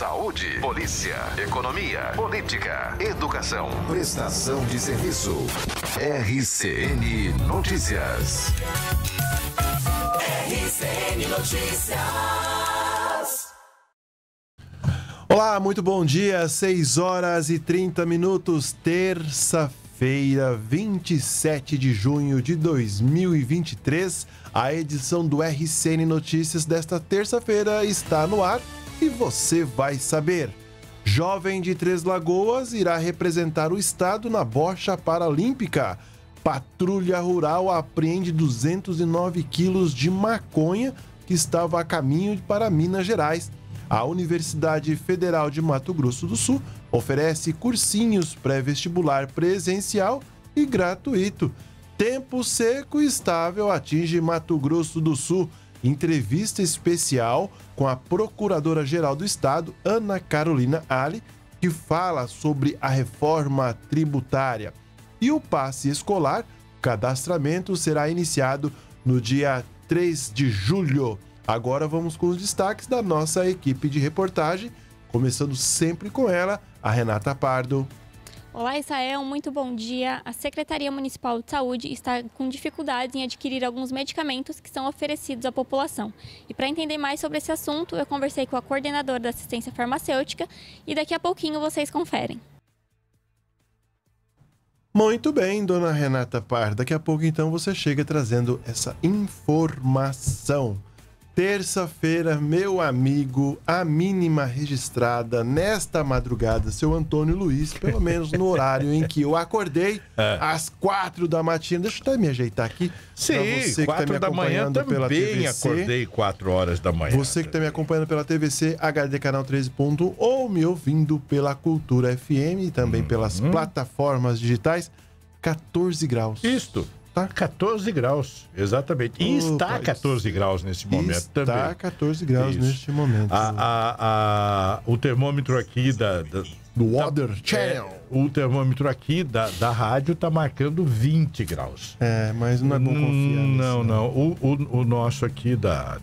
saúde, polícia, economia, política, educação, prestação de serviço. RCN Notícias. RCN Notícias. Olá, muito bom dia. 6 horas e 30 minutos, terça-feira, 27 de junho de 2023. A edição do RCN Notícias desta terça-feira está no ar e você vai saber. Jovem de Três Lagoas irá representar o estado na bocha paralímpica. Patrulha Rural apreende 209 quilos de maconha que estava a caminho para Minas Gerais. A Universidade Federal de Mato Grosso do Sul oferece cursinhos pré-vestibular presencial e gratuito. Tempo seco e estável atinge Mato Grosso do Sul. Entrevista especial com a Procuradora-Geral do Estado, Ana Carolina Ali, que fala sobre a reforma tributária. E o passe escolar, o cadastramento será iniciado no dia 3 de julho. Agora vamos com os destaques da nossa equipe de reportagem, começando sempre com ela, a Renata Pardo. Olá, Israel, muito bom dia. A Secretaria Municipal de Saúde está com dificuldades em adquirir alguns medicamentos que são oferecidos à população. E para entender mais sobre esse assunto, eu conversei com a coordenadora da assistência farmacêutica e daqui a pouquinho vocês conferem. Muito bem, dona Renata Par. Daqui a pouco, então, você chega trazendo essa informação. Terça-feira, meu amigo, a mínima registrada nesta madrugada, seu Antônio Luiz, pelo menos no horário em que eu acordei, é. às quatro da matina. Deixa eu até me ajeitar aqui. Sim, você quatro que tá da manhã também TVC, acordei quatro horas da manhã. Você que está me acompanhando pela TVC, HD Canal 13.1 ou me ouvindo pela Cultura FM e também hum, pelas hum. plataformas digitais, 14 graus. Isto. Tá 14 graus, exatamente. E oh, está 14 graus nesse momento está também. Está 14 graus Isso. neste momento. A, a, a, o termômetro aqui da, da do Water Channel. É, o termômetro aqui da, da rádio está marcando 20 graus. É, mas não é bom confiar. Não, não. O, o, o nosso aqui da,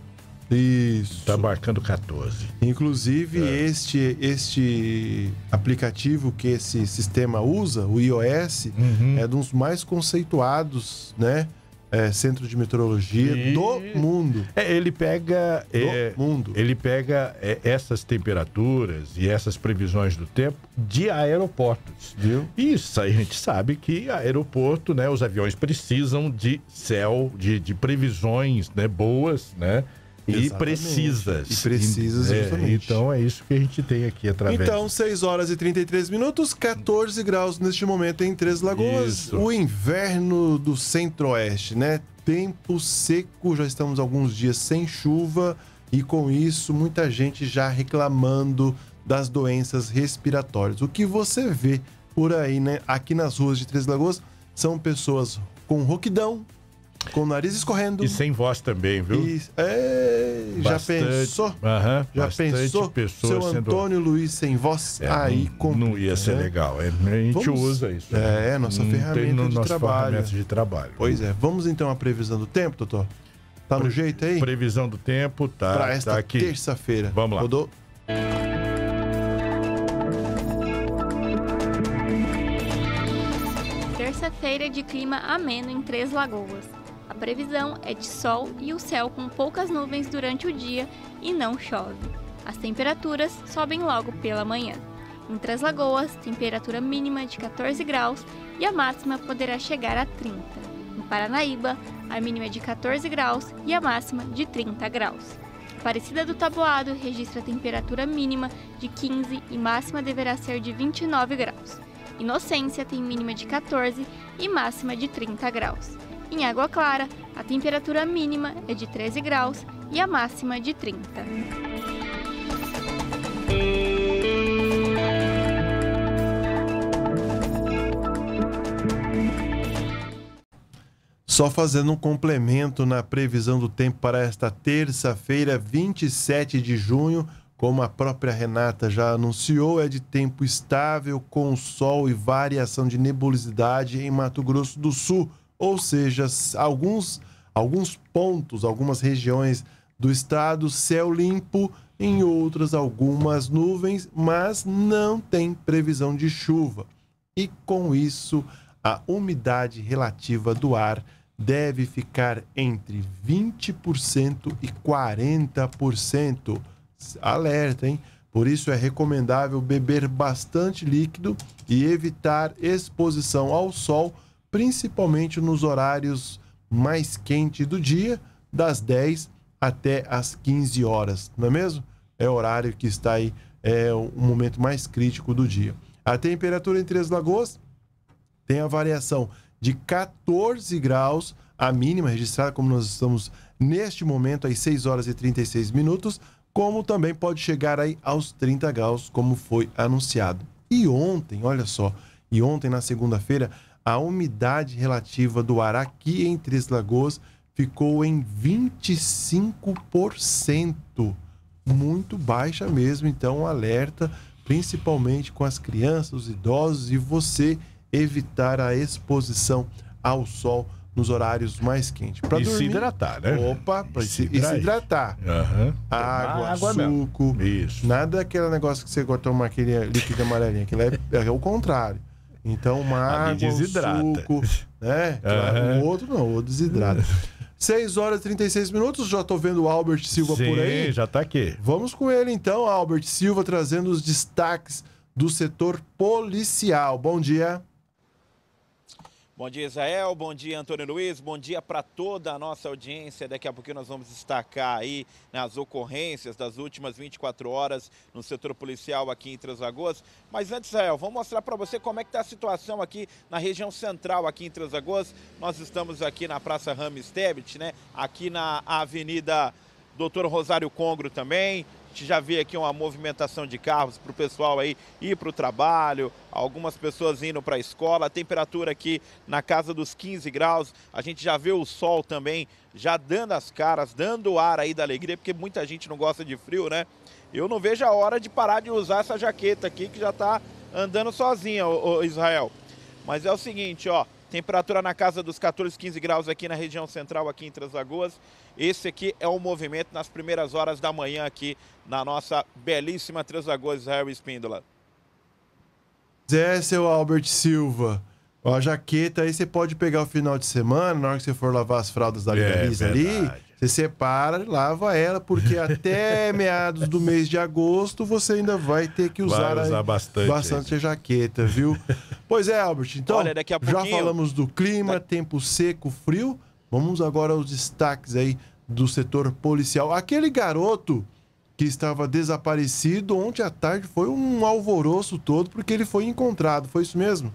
isso. Tá marcando 14. Inclusive, é. este, este aplicativo que esse sistema usa, o iOS, uhum. é um dos mais conceituados, né? É, centro de meteorologia e... do mundo. É, ele pega. Do é, mundo. Ele pega é, essas temperaturas e essas previsões do tempo de aeroportos. Viu? Isso, a gente sabe que aeroporto, né? Os aviões precisam de céu, de, de previsões né, boas, né? E precisas. E precisas, é, Então é isso que a gente tem aqui através. Então, 6 horas e 33 minutos, 14 graus neste momento em Três Lagoas. Isso. O inverno do centro-oeste, né? Tempo seco, já estamos alguns dias sem chuva e com isso muita gente já reclamando das doenças respiratórias. O que você vê por aí, né? Aqui nas ruas de Três Lagoas são pessoas com roquidão, com o nariz escorrendo. E sem voz também, viu? E, é, já pensou? Aham, já pensou? Seu Antônio sendo... Luiz sem voz? É, aí não, não ia ser né? legal. É, a gente vamos... usa isso. Né? É, nossa ferramenta no, de trabalho. de trabalho. Pois é. Vamos então à previsão do tempo, doutor? Tá no jeito aí? Previsão do tempo, tá. Para esta tá aqui. terça-feira. Vamos lá. Rodou. Terça-feira de clima ameno em Três Lagoas previsão é de sol e o céu com poucas nuvens durante o dia e não chove. As temperaturas sobem logo pela manhã. Em Três Lagoas, temperatura mínima de 14 graus e a máxima poderá chegar a 30. Em Paranaíba, a mínima é de 14 graus e a máxima de 30 graus. Aparecida do Taboado registra temperatura mínima de 15 e máxima deverá ser de 29 graus. Inocência tem mínima de 14 e máxima de 30 graus. Em Água Clara, a temperatura mínima é de 13 graus e a máxima de 30. Só fazendo um complemento na previsão do tempo para esta terça-feira, 27 de junho, como a própria Renata já anunciou, é de tempo estável, com sol e variação de nebulosidade em Mato Grosso do Sul ou seja, alguns, alguns pontos, algumas regiões do estado, céu limpo, em outras algumas nuvens, mas não tem previsão de chuva. E com isso, a umidade relativa do ar deve ficar entre 20% e 40%. Alerta, hein? Por isso é recomendável beber bastante líquido e evitar exposição ao sol, principalmente nos horários mais quentes do dia, das 10 até as 15 horas, não é mesmo? É o horário que está aí, é o momento mais crítico do dia. A temperatura em Três Lagoas tem a variação de 14 graus, a mínima registrada, como nós estamos neste momento, às 6 horas e 36 minutos, como também pode chegar aí aos 30 graus, como foi anunciado. E ontem, olha só, e ontem na segunda-feira, a umidade relativa do ar aqui em Três Lagoas ficou em 25%. Muito baixa mesmo, então alerta, principalmente com as crianças, os idosos e você evitar a exposição ao sol nos horários mais quentes. Pra e dormir, se hidratar, né? Opa, para se, se, hidratar. Uhum. Água, água suco. Isso. Nada daquele negócio que você gosta de tomar aquele líquido amarelinho. Aquilo é, é o contrário. Então, uma água, desidrata. suco, né? Uhum. O outro não, o outro desidrata. 6 horas e 36 minutos, já tô vendo o Albert Silva Sim, por aí. já tá aqui. Vamos com ele então, Albert Silva, trazendo os destaques do setor policial. Bom dia. Bom dia, Israel. Bom dia, Antônio Luiz. Bom dia para toda a nossa audiência. Daqui a pouquinho nós vamos destacar aí né, as ocorrências das últimas 24 horas no setor policial aqui em Três Lagoas. Mas antes, Israel, vamos mostrar para você como é que está a situação aqui na região central aqui em Três Lagoas. Nós estamos aqui na Praça Rames Tebet, né? Aqui na Avenida Doutor Rosário Congro também gente já vê aqui uma movimentação de carros para o pessoal aí ir para o trabalho, algumas pessoas indo para a escola, a temperatura aqui na casa dos 15 graus, a gente já vê o sol também já dando as caras, dando o ar aí da alegria, porque muita gente não gosta de frio, né? Eu não vejo a hora de parar de usar essa jaqueta aqui que já está andando sozinha, o Israel. Mas é o seguinte, ó, Temperatura na casa dos 14, 15 graus aqui na região central, aqui em Três Lagoas. Esse aqui é o movimento nas primeiras horas da manhã aqui na nossa belíssima Três Lagoas, Harry Espíndola. Zé, seu Albert Silva. A jaqueta aí você pode pegar o final de semana, na hora que você for lavar as fraldas da é, ali, você separa e lava ela, porque até meados do mês de agosto você ainda vai ter que usar, vai usar bastante, bastante a jaqueta, viu? pois é, Albert. Então, Olha, daqui a já falamos do clima, tempo seco, frio. Vamos agora aos destaques aí do setor policial. Aquele garoto que estava desaparecido ontem à tarde foi um alvoroço todo porque ele foi encontrado. Foi isso mesmo?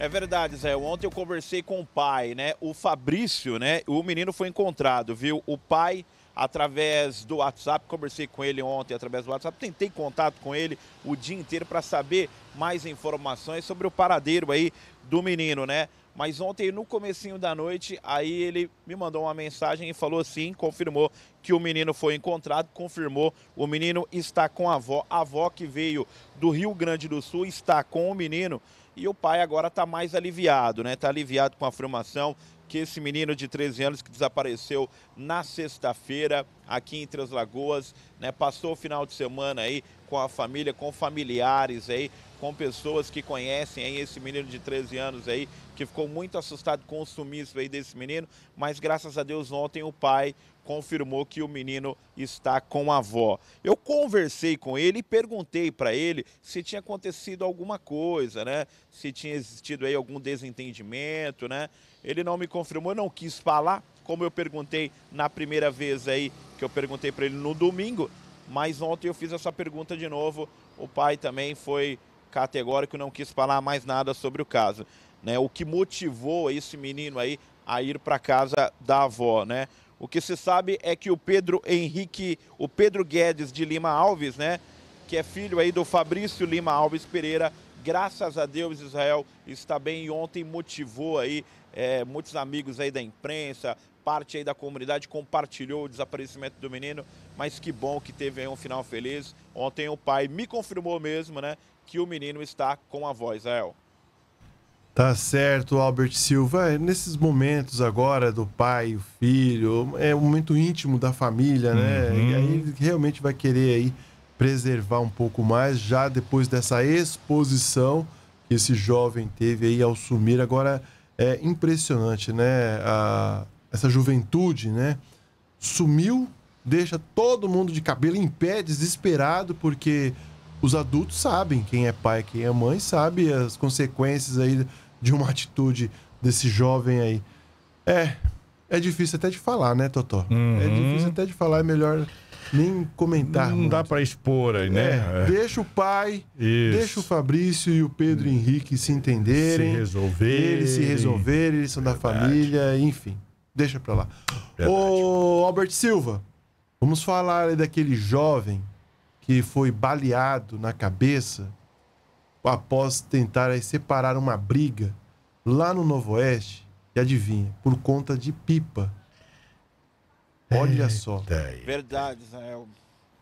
É verdade, Zé. Ontem eu conversei com o pai, né? O Fabrício, né? O menino foi encontrado, viu? O pai, através do WhatsApp, conversei com ele ontem através do WhatsApp, tentei contato com ele o dia inteiro para saber mais informações sobre o paradeiro aí do menino, né? Mas ontem, no comecinho da noite, aí ele me mandou uma mensagem e falou assim, confirmou que o menino foi encontrado, confirmou, o menino está com a avó, a avó que veio do Rio Grande do Sul está com o menino e o pai agora está mais aliviado, né? Está aliviado com a afirmação que esse menino de 13 anos que desapareceu na sexta-feira aqui em Três Lagoas, né, passou o final de semana aí com a família, com familiares aí, com pessoas que conhecem aí esse menino de 13 anos aí, que ficou muito assustado com o sumiço aí desse menino, mas graças a Deus ontem o pai confirmou que o menino está com a avó. Eu conversei com ele e perguntei para ele se tinha acontecido alguma coisa, né? Se tinha existido aí algum desentendimento, né? Ele não me confirmou, não quis falar, como eu perguntei na primeira vez aí, que eu perguntei para ele no domingo, mas ontem eu fiz essa pergunta de novo. O pai também foi categórico, não quis falar mais nada sobre o caso. Né? O que motivou esse menino aí a ir para casa da avó, né? O que se sabe é que o Pedro Henrique, o Pedro Guedes de Lima Alves, né, que é filho aí do Fabrício Lima Alves Pereira, graças a Deus Israel está bem e ontem motivou aí é, muitos amigos aí da imprensa, parte aí da comunidade compartilhou o desaparecimento do menino, mas que bom que teve aí um final feliz. Ontem o pai me confirmou mesmo, né, que o menino está com a voz, Israel. Tá certo, Albert Silva. É, Nesses momentos agora do pai, o filho, é um momento íntimo da família, né? Uhum. E aí ele realmente vai querer aí preservar um pouco mais, já depois dessa exposição que esse jovem teve aí ao sumir. Agora é impressionante, né? A- essa juventude, né? Sumiu, deixa todo mundo de cabelo em pé, desesperado, porque os adultos sabem quem é pai, quem é mãe, sabe as consequências aí de uma atitude desse jovem aí. É, é difícil até de falar, né, Totó? É Uhum. difícil até de falar, é melhor nem comentar. Não dá muito. pra expor aí, né? É, deixa o pai, Isso. deixa o Fabrício e o Pedro Henrique se entenderem. Se resolverem. Eles se resolverem, eles são da família, enfim. Deixa pra lá. Verdade. Ô, Albert Silva, vamos falar aí daquele jovem que foi baleado na cabeça após tentar separar uma briga lá no Novo Oeste. E adivinha, por conta de pipa. Olha só. Aí. Verdade, Israel.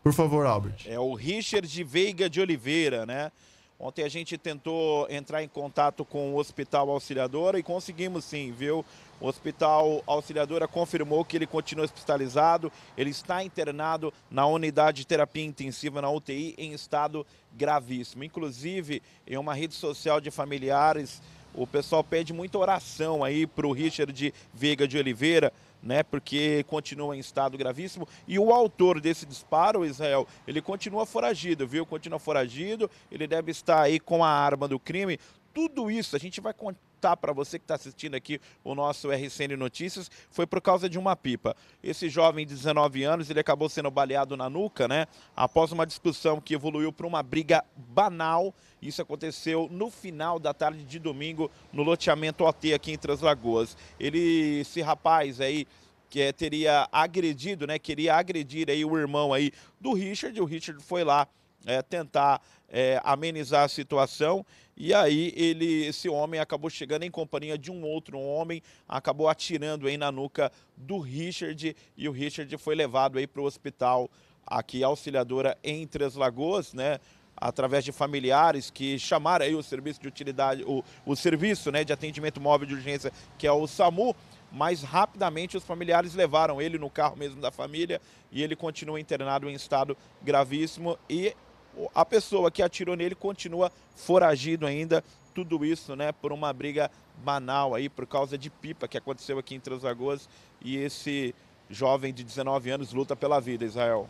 Por favor, Albert. É o Richard Veiga de Oliveira, né? Ontem a gente tentou entrar em contato com o Hospital Auxiliadora e conseguimos sim, viu? O Hospital Auxiliadora confirmou que ele continua hospitalizado, ele está internado na unidade de terapia intensiva na UTI em estado gravíssimo. Inclusive, em uma rede social de familiares, o pessoal pede muita oração aí para o Richard Veiga de Oliveira, né? Porque continua em estado gravíssimo. E o autor desse disparo, Israel, ele continua foragido, viu? Continua foragido. Ele deve estar aí com a arma do crime. Tudo isso a gente vai contar para você que está assistindo aqui o nosso RCN Notícias. Foi por causa de uma pipa. Esse jovem de 19 anos, ele acabou sendo baleado na nuca, né? Após uma discussão que evoluiu para uma briga banal. Isso aconteceu no final da tarde de domingo no loteamento OT aqui em Três Lagoas. Ele, esse rapaz aí, que eh, teria agredido, né? Queria agredir aí o irmão aí do Richard. O Richard foi lá eh, tentar eh, amenizar a situação. E aí ele, esse homem acabou chegando em companhia de um outro homem, acabou atirando aí na nuca do Richard e o Richard foi levado aí para o hospital aqui auxiliadora em Três Lagoas, né? Através de familiares que chamaram aí o serviço de utilidade, o, o serviço né, de atendimento móvel de urgência, que é o SAMU, mas rapidamente os familiares levaram ele no carro mesmo da família e ele continua internado em estado gravíssimo e a pessoa que atirou nele continua foragido ainda. Tudo isso, né, por uma briga banal aí, por causa de pipa que aconteceu aqui em Três Lagoas e esse jovem de 19 anos luta pela vida, Israel.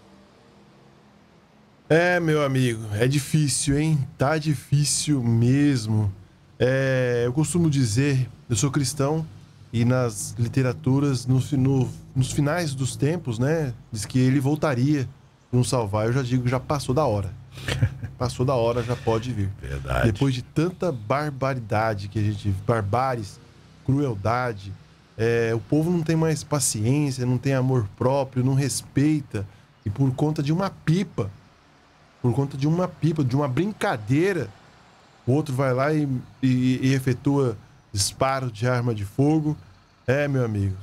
É, meu amigo, é difícil, hein? Tá difícil mesmo. É, eu costumo dizer, eu sou cristão e nas literaturas, no, no- nos finais dos tempos, né? Diz que ele voltaria nos salvar. Eu já digo já passou da hora. Passou da hora, já pode vir. Verdade. Depois de tanta barbaridade que a gente. Barbares, crueldade. é, o povo não tem mais paciência, não tem amor próprio, não respeita. E por conta de uma pipa, por conta de uma pipa, de uma brincadeira, o outro vai lá e, e- e efetua disparo de arma de fogo. É, meu amigo.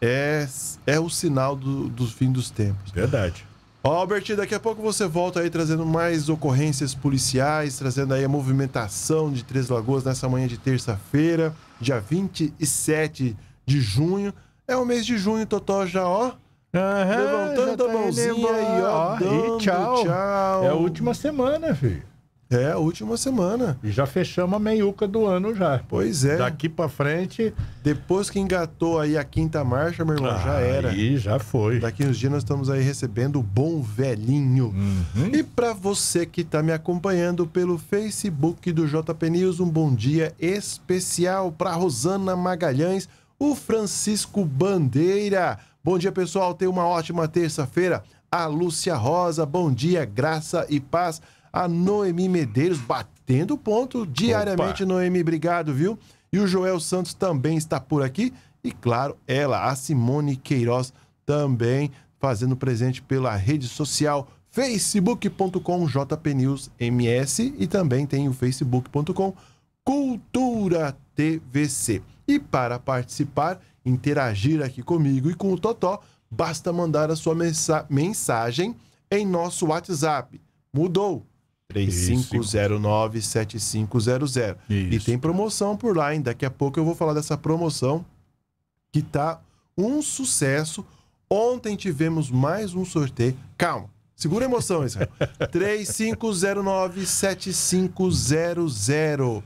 É, é o sinal do, do fim dos tempos. Verdade. Ó, Albert, daqui a pouco você volta aí trazendo mais ocorrências policiais, trazendo aí a movimentação de Três Lagoas nessa manhã de terça-feira, dia 27 de junho. É o mês de junho, Totó, já, ó. levantando a mãozinha aí, ó. dando E tchau. tchau. É a última semana, filho. É a última semana. E já fechamos a meiuca do ano já. Pois é. Daqui pra frente. Depois que engatou aí a quinta marcha, meu irmão, já era. Aí já foi. Daqui uns dias nós estamos aí recebendo o bom velhinho. Uhum. E para você que está me acompanhando pelo Facebook do JP News, um bom dia especial para Rosana Magalhães, o Francisco Bandeira. Bom dia, pessoal. Tenha uma ótima terça-feira. A Lúcia Rosa, bom dia, graça e paz. A Noemi Medeiros batendo ponto diariamente, Noemi, obrigado, viu? E o Joel Santos também está por aqui. E claro, ela, a Simone Queiroz, também fazendo presente pela rede social facebook.com jpnewsms e também tem o facebook.com Cultura TVC. E para participar, interagir aqui comigo e com o Totó, basta mandar a sua mensa- mensagem em nosso WhatsApp. Mudou. 3509-7500. E tem promoção por lá, hein? Daqui a pouco eu vou falar dessa promoção que tá um sucesso. Ontem tivemos mais um sorteio. Calma, segura a emoção, Israel. 3509-7500.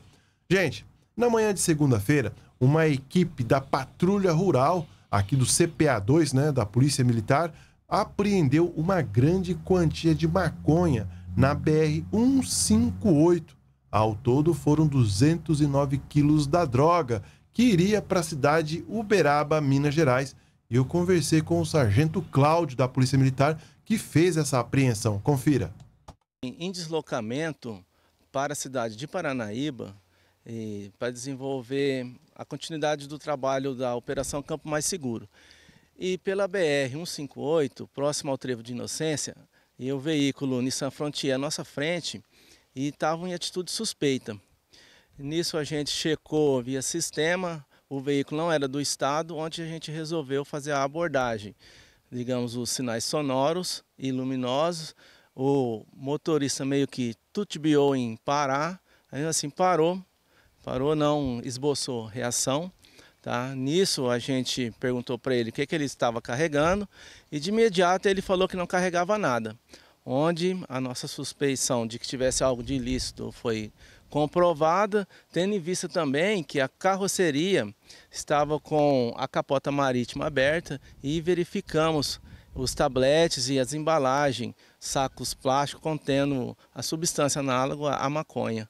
Gente, na manhã de segunda-feira, uma equipe da Patrulha Rural, aqui do CPA2, né, da Polícia Militar, apreendeu uma grande quantia de maconha na BR-158. Ao todo, foram 209 quilos da droga, que iria para a cidade Uberaba, Minas Gerais. E eu conversei com o sargento Cláudio, da Polícia Militar, que fez essa apreensão. Confira. em deslocamento para a cidade de Paranaíba para desenvolver a continuidade do trabalho da Operação Campo Mais Seguro. E pela BR-158, próximo ao Trevo de Inocência, e o veículo Nissan Frontier à nossa frente e estavam em atitude suspeita. Nisso a gente checou via sistema, o veículo não era do estado, onde a gente resolveu fazer a abordagem. Ligamos os sinais sonoros e luminosos, o motorista meio que tutibiou em parar, aí assim parou, parou, não esboçou reação. Tá? Nisso a gente perguntou para ele o que, que ele estava carregando e de imediato ele falou que não carregava nada. Onde a nossa suspeição de que tivesse algo de ilícito foi comprovada, tendo em vista também que a carroceria estava com a capota marítima aberta e verificamos os tabletes e as embalagens, sacos plásticos contendo a substância análoga à maconha.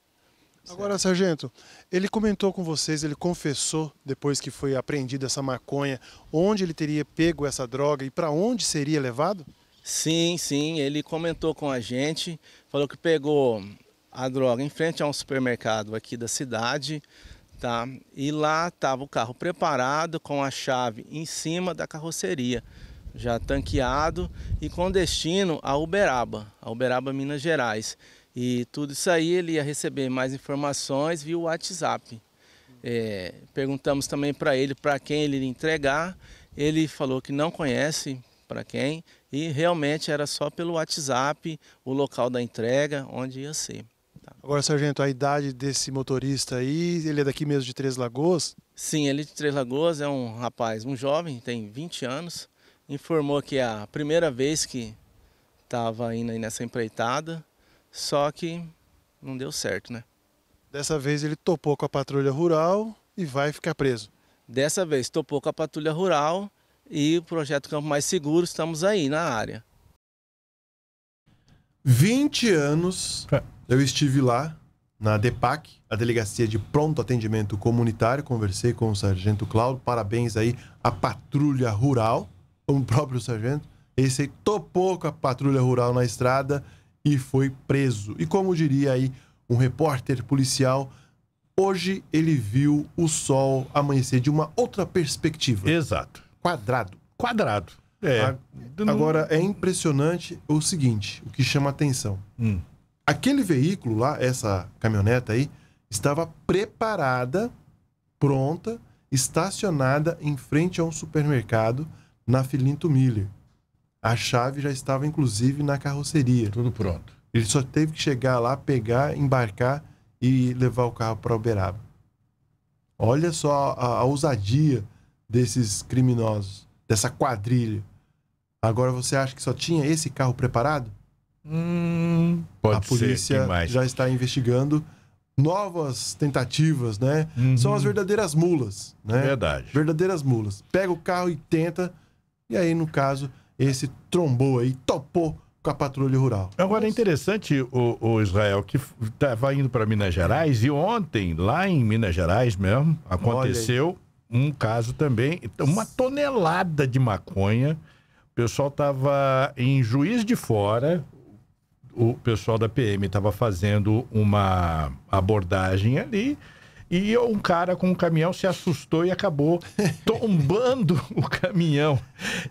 Agora, sargento, ele comentou com vocês, ele confessou depois que foi apreendida essa maconha, onde ele teria pego essa droga e para onde seria levado? Sim, sim, ele comentou com a gente, falou que pegou a droga em frente a um supermercado aqui da cidade, tá? E lá estava o carro preparado com a chave em cima da carroceria, já tanqueado e com destino a Uberaba, a Uberaba, Minas Gerais. E tudo isso aí ele ia receber mais informações via WhatsApp. É, perguntamos também para ele para quem ele iria entregar. Ele falou que não conhece para quem e realmente era só pelo WhatsApp o local da entrega, onde ia ser. Agora, sargento, a idade desse motorista aí, ele é daqui mesmo de Três Lagoas? Sim, ele de Três Lagoas é um rapaz, um jovem, tem 20 anos. Informou que é a primeira vez que estava indo aí nessa empreitada, só que não deu certo, né? Dessa vez ele topou com a patrulha rural e vai ficar preso. Dessa vez topou com a patrulha rural e o projeto Campo Mais Seguro, estamos aí na área. 20 anos eu estive lá na DEPAC, a Delegacia de Pronto Atendimento Comunitário, conversei com o Sargento Cláudio, parabéns aí à Patrulha Rural, o próprio sargento, esse aí topou com a Patrulha Rural na estrada e foi preso. E como diria aí um repórter policial, hoje ele viu o sol amanhecer de uma outra perspectiva, Exato. quadrado. Quadrado. É. A- Agora é impressionante o seguinte, o que chama atenção. Hum. Aquele veículo lá, essa caminhoneta aí, estava preparada, pronta, estacionada em frente a um supermercado na Filinto Miller. A chave já estava inclusive na carroceria. Tudo pronto. Ele só teve que chegar lá, pegar, embarcar e levar o carro para Uberaba. Olha só a, a ousadia desses criminosos, dessa quadrilha. Agora você acha que só tinha esse carro preparado? Hum, pode a polícia ser. já está investigando novas tentativas, né? Uhum. São as verdadeiras mulas, né? Verdade. Verdadeiras mulas. Pega o carro e tenta, e aí, no caso, esse trombou aí, topou com a patrulha rural. Agora é interessante o, o Israel que estava indo para Minas Gerais e ontem, lá em Minas Gerais mesmo, aconteceu um caso também, uma tonelada de maconha. O pessoal estava em Juiz de Fora, o pessoal da PM estava fazendo uma abordagem ali e um cara com um caminhão se assustou e acabou tombando o caminhão.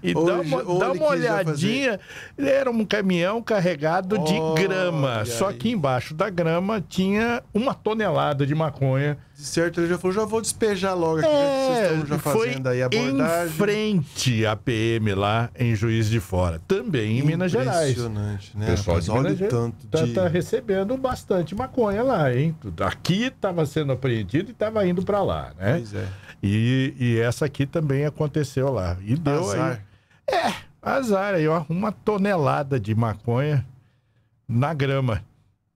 E Ou dá uma, dá uma olhadinha, era um caminhão carregado de Olha grama. Só aí. que embaixo da grama tinha uma tonelada de maconha. De certo, ele já falou, já vou despejar logo aqui, que vocês estão já É, foi fazendo aí a em frente à PM lá em Juiz de Fora. Também em Minas Gerais. Impressionante, O né? pessoal de Minas Gerais tanto tá, de... tá recebendo bastante maconha lá, hein? Aqui estava sendo apreendido e estava indo para lá, né? Pois é. E, e essa aqui também aconteceu lá. E deu Azar. aí. É, azar aí, ó. Uma tonelada de maconha na grama.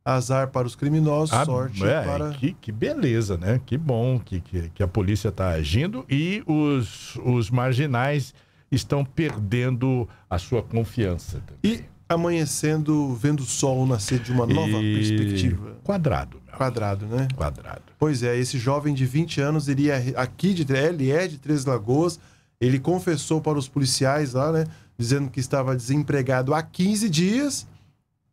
Azar para os criminosos, Ah, sorte é, para... que, que beleza, né? Que bom que, que, que a polícia está agindo e os, os marginais estão perdendo a sua confiança. E amanhecendo, vendo o sol nascer de uma nova E- perspectiva. Quadrado. Quadrado, né? Quadrado. Pois é, esse jovem de 20 anos iria aqui de ele é de Três Lagoas. Ele confessou para os policiais lá, né? Dizendo que estava desempregado há 15 dias.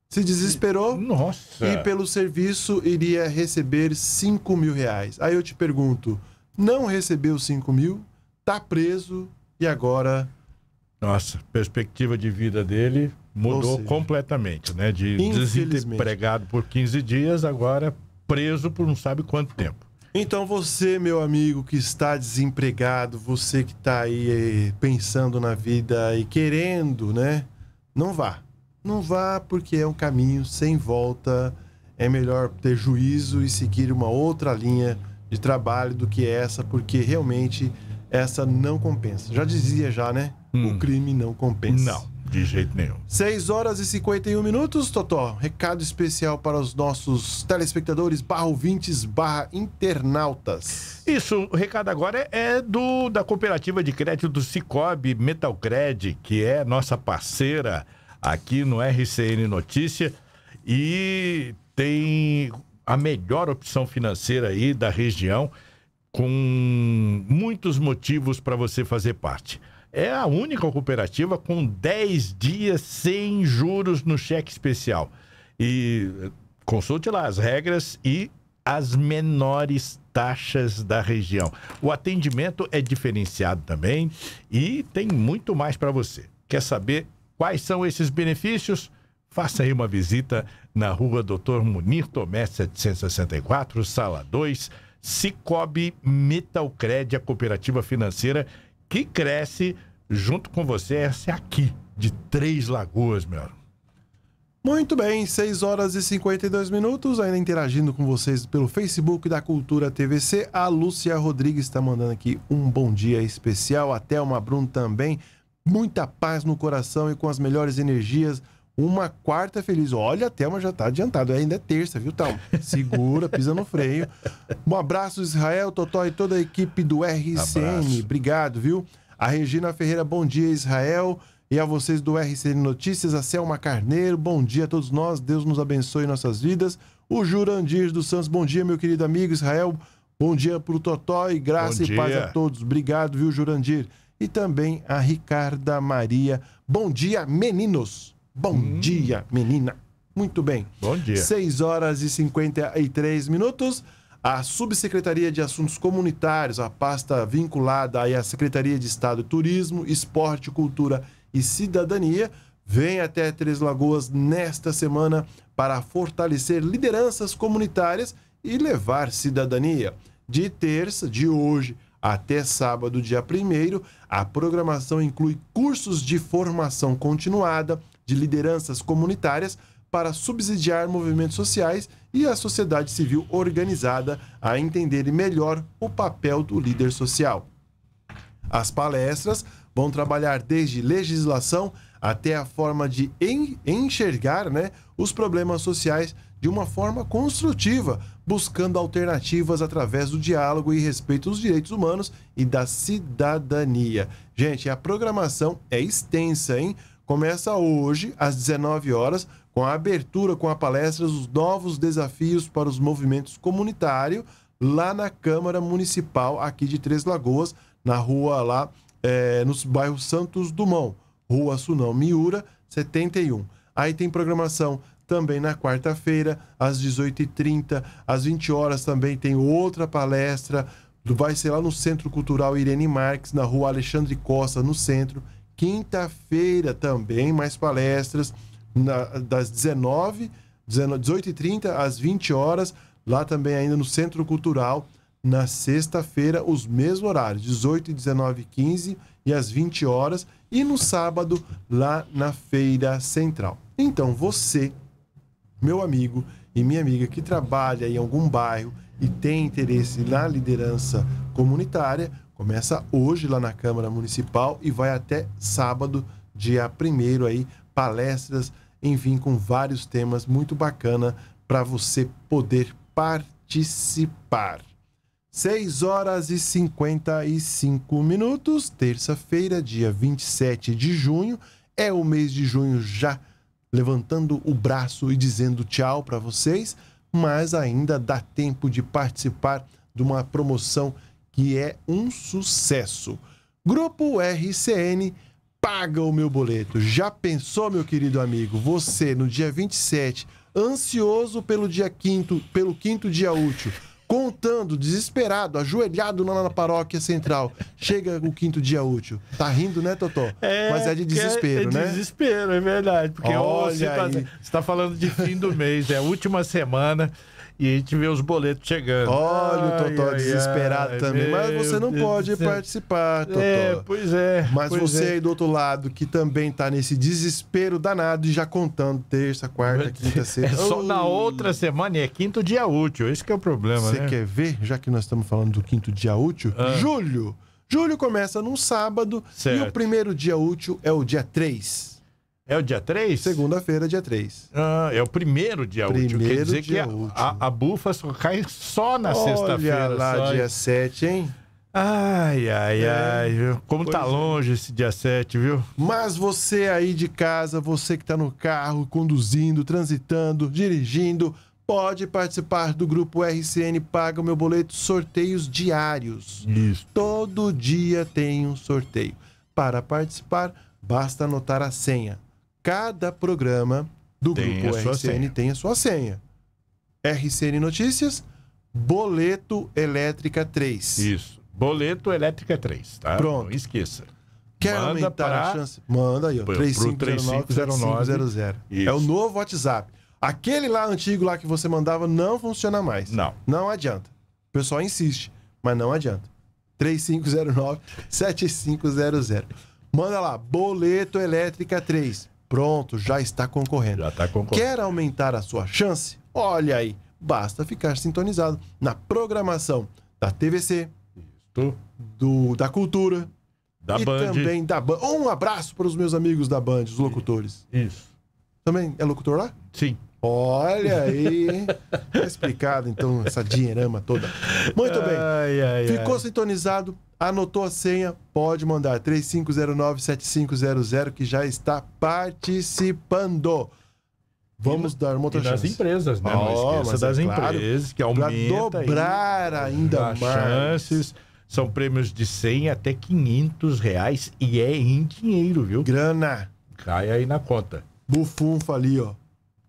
Se desesperou Nossa. e pelo serviço iria receber 5 mil reais. Aí eu te pergunto: não recebeu 5 mil, tá preso e agora. Nossa, perspectiva de vida dele mudou Ou seja, completamente, né? De desempregado por 15 dias, agora preso por não sabe quanto tempo. Então você, meu amigo que está desempregado, você que está aí eh, pensando na vida e querendo, né? Não vá. Não vá porque é um caminho sem volta. É melhor ter juízo e seguir uma outra linha de trabalho do que essa, porque realmente essa não compensa. Já dizia já, né? Hum. O crime não compensa. Não, de jeito nenhum. 6 horas e 51 minutos, Totó. Recado especial para os nossos telespectadores, barra ouvintes, barra internautas. Isso, o recado agora é do da cooperativa de crédito do Cicobi Metalcred, que é nossa parceira aqui no RCN Notícia e tem a melhor opção financeira aí da região com muitos motivos para você fazer parte. É a única cooperativa com 10 dias sem juros no cheque especial. E eh, consulte lá as regras e as menores taxas da região. O atendimento é diferenciado também e tem muito mais para você. Quer saber quais são esses benefícios? Faça aí uma visita na rua Doutor Munir Tomé 764, sala 2, Cicobi Metalcred, a cooperativa financeira que cresce junto com você. Essa é aqui, de Três Lagoas, meu. Muito bem, 6 horas e 52 minutos, ainda interagindo com vocês pelo Facebook da Cultura TVC. A Lúcia Rodrigues está mandando aqui um bom dia especial. A Thelma Bruno também. Muita paz no coração e com as melhores energias. Uma quarta feliz. Olha, a Thelma já está adiantada. Ainda é terça, viu, Thelma? Segura, pisa no freio. Um abraço, Israel, Totó e toda a equipe do RCN. Abraço. Obrigado, viu? A Regina Ferreira, bom dia, Israel. E a vocês do RCN Notícias, a Selma Carneiro, bom dia a todos nós, Deus nos abençoe em nossas vidas. O Jurandir dos Santos, bom dia, meu querido amigo Israel, bom dia pro Totó e graça e paz a todos. Obrigado, viu, Jurandir? E também a Ricarda Maria, bom dia, meninos. Bom Hum. dia, menina. Muito bem. Bom dia. 6 horas e 53 minutos. A Subsecretaria de Assuntos Comunitários, a pasta vinculada à Secretaria de Estado de Turismo, Esporte, Cultura e Cidadania, vem até Três Lagoas nesta semana para fortalecer lideranças comunitárias e levar cidadania. De terça, de hoje até sábado, dia 1 a programação inclui cursos de formação continuada de lideranças comunitárias para subsidiar movimentos sociais e a sociedade civil organizada a entenderem melhor o papel do líder social. As palestras vão trabalhar desde legislação até a forma de en- enxergar né, os problemas sociais de uma forma construtiva, buscando alternativas através do diálogo e respeito aos direitos humanos e da cidadania. Gente, a programação é extensa, hein? Começa hoje, às 19 horas, com a abertura com a palestra Os Novos Desafios para os Movimentos Comunitários, lá na Câmara Municipal aqui de Três Lagoas, na rua lá, é, nos bairros Santos Dumont, Rua Sunão Miura, 71. Aí tem programação também na quarta-feira, às 18h30. Às 20 horas também tem outra palestra. Vai ser lá no Centro Cultural Irene Marques, na rua Alexandre Costa, no centro. Quinta-feira também mais palestras, na, das 19 18h30 às 20 horas, lá também ainda no Centro Cultural. Na sexta-feira, os mesmos horários, 18 19 15 e às 20 horas. E no sábado, lá na Feira Central. Então, você, meu amigo e minha amiga que trabalha em algum bairro e tem interesse na liderança comunitária, começa hoje lá na Câmara Municipal e vai até sábado, dia 1 aí, palestras, enfim, com vários temas muito bacana para você poder participar. 6 horas e 55 minutos, terça-feira, dia 27 de junho. É o mês de junho já levantando o braço e dizendo tchau para vocês, mas ainda dá tempo de participar de uma promoção que é um sucesso. Grupo RCN paga o meu boleto. Já pensou, meu querido amigo? Você no dia 27, ansioso pelo dia quinto, pelo quinto dia útil contando, desesperado, ajoelhado lá na paróquia central. Chega o quinto dia útil. Tá rindo, né, Totó? É, Mas é de desespero, é, é né? desespero, é verdade. Porque Olha você, tá, você tá falando de fim do mês, é a última semana e a gente vê os boletos chegando. Olha o Totó ai, desesperado ai, também. Mas você não Deus pode participar, Totó. É, pois é. Mas pois você é. aí do outro lado, que também tá nesse desespero danado e já contando terça, quarta, quinta, sexta. É só na outra semana e é quinto dia útil. Esse é o problema, você né? Você quer ver, já que nós estamos falando do quinto dia útil? Ah. Julho. Julho começa num sábado certo. e o primeiro dia útil é o dia 3. É o dia 3? Segunda-feira, dia 3. Ah, é o primeiro dia primeiro útil. Quer dizer que a, a, a, bufa só cai só na sexta-feira. Olha lá, só. dia 7, hein? Ai, ai, é. ai, viu? Como pois tá é. longe esse dia 7, viu? Mas você aí de casa, você que tá no carro, conduzindo, transitando, dirigindo, pode participar do grupo RCN Paga o Meu Boleto sorteios diários. Isso. Todo dia tem um sorteio. Para participar, basta anotar a senha cada programa do tem grupo RCN tem a sua senha. RCN Notícias, Boleto Elétrica 3. Isso. Boleto Elétrica 3, tá? Pronto. Não esqueça. Quer Manda aumentar para... a chance? Manda aí, ó. 3509 É o novo WhatsApp. Aquele lá antigo lá que você mandava não funciona mais. Não. Não adianta. O pessoal insiste, mas não adianta. 3509 7500. Manda lá, boleto elétrica 3. Pronto, já está concorrendo. Já está concorrendo. Quer aumentar a sua chance? Olha aí, basta ficar sintonizado na programação da TVC, Isso. do, da Cultura da e Band. também da Band. Um abraço para os meus amigos da Band, os locutores. Isso. Também é locutor lá? Sim. Olha aí. tá explicado, então, essa dinheirama toda. Muito bem. Ai, ai, Ficou ai. sintonizado, anotou a senha, pode mandar 3509-7500 que já está participando. Vamos e, dar uma outra e chance. das empresas, né? Oh, Não das é empresas, que aumenta. Para dobrar aí, ainda mais. chances. São prêmios de 100 até 500 reais e é em dinheiro, viu? Grana. Cai aí na conta. Bufunfa ali, ó.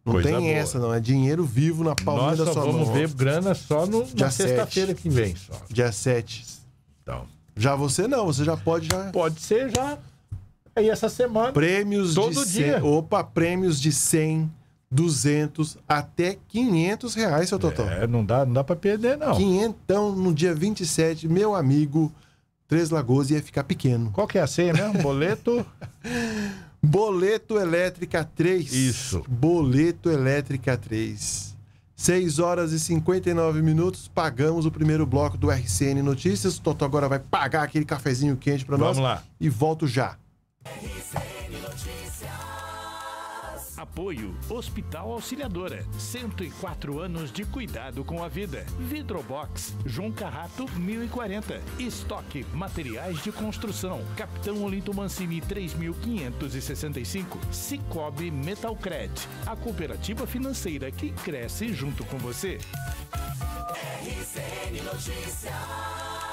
Não Coisa tem boa. essa, não. É dinheiro vivo na palma Nós da sua vamos mão. ver grana só no, na sexta-feira que vem. Só. Dia 7. Então, Já você não, você já pode já. pode ser já aí essa semana. Prêmios Todo de dia. 100. Opa, prêmios de 100, 200 até 500 reais, seu Totó. É, não dá, não dá pra perder, não. Quinhentão no dia 27, meu amigo, Três Lagoas ia ficar pequeno. Qual que é a senha mesmo? Boleto? Boleto Elétrica 3. Isso. Boleto Elétrica 3. 6 horas e 59 minutos, pagamos o primeiro bloco do RCN Notícias. O Totó agora vai pagar aquele cafezinho quente para nós. Vamos lá. E volto já. Apoio Hospital Auxiliadora. 104 anos de cuidado com a vida. Vidrobox, João Carrato, 1040. Estoque Materiais de Construção. Capitão Olinto Mancini, 3565. Cicobi Metalcred. A cooperativa financeira que cresce junto com você. RCN Notícias.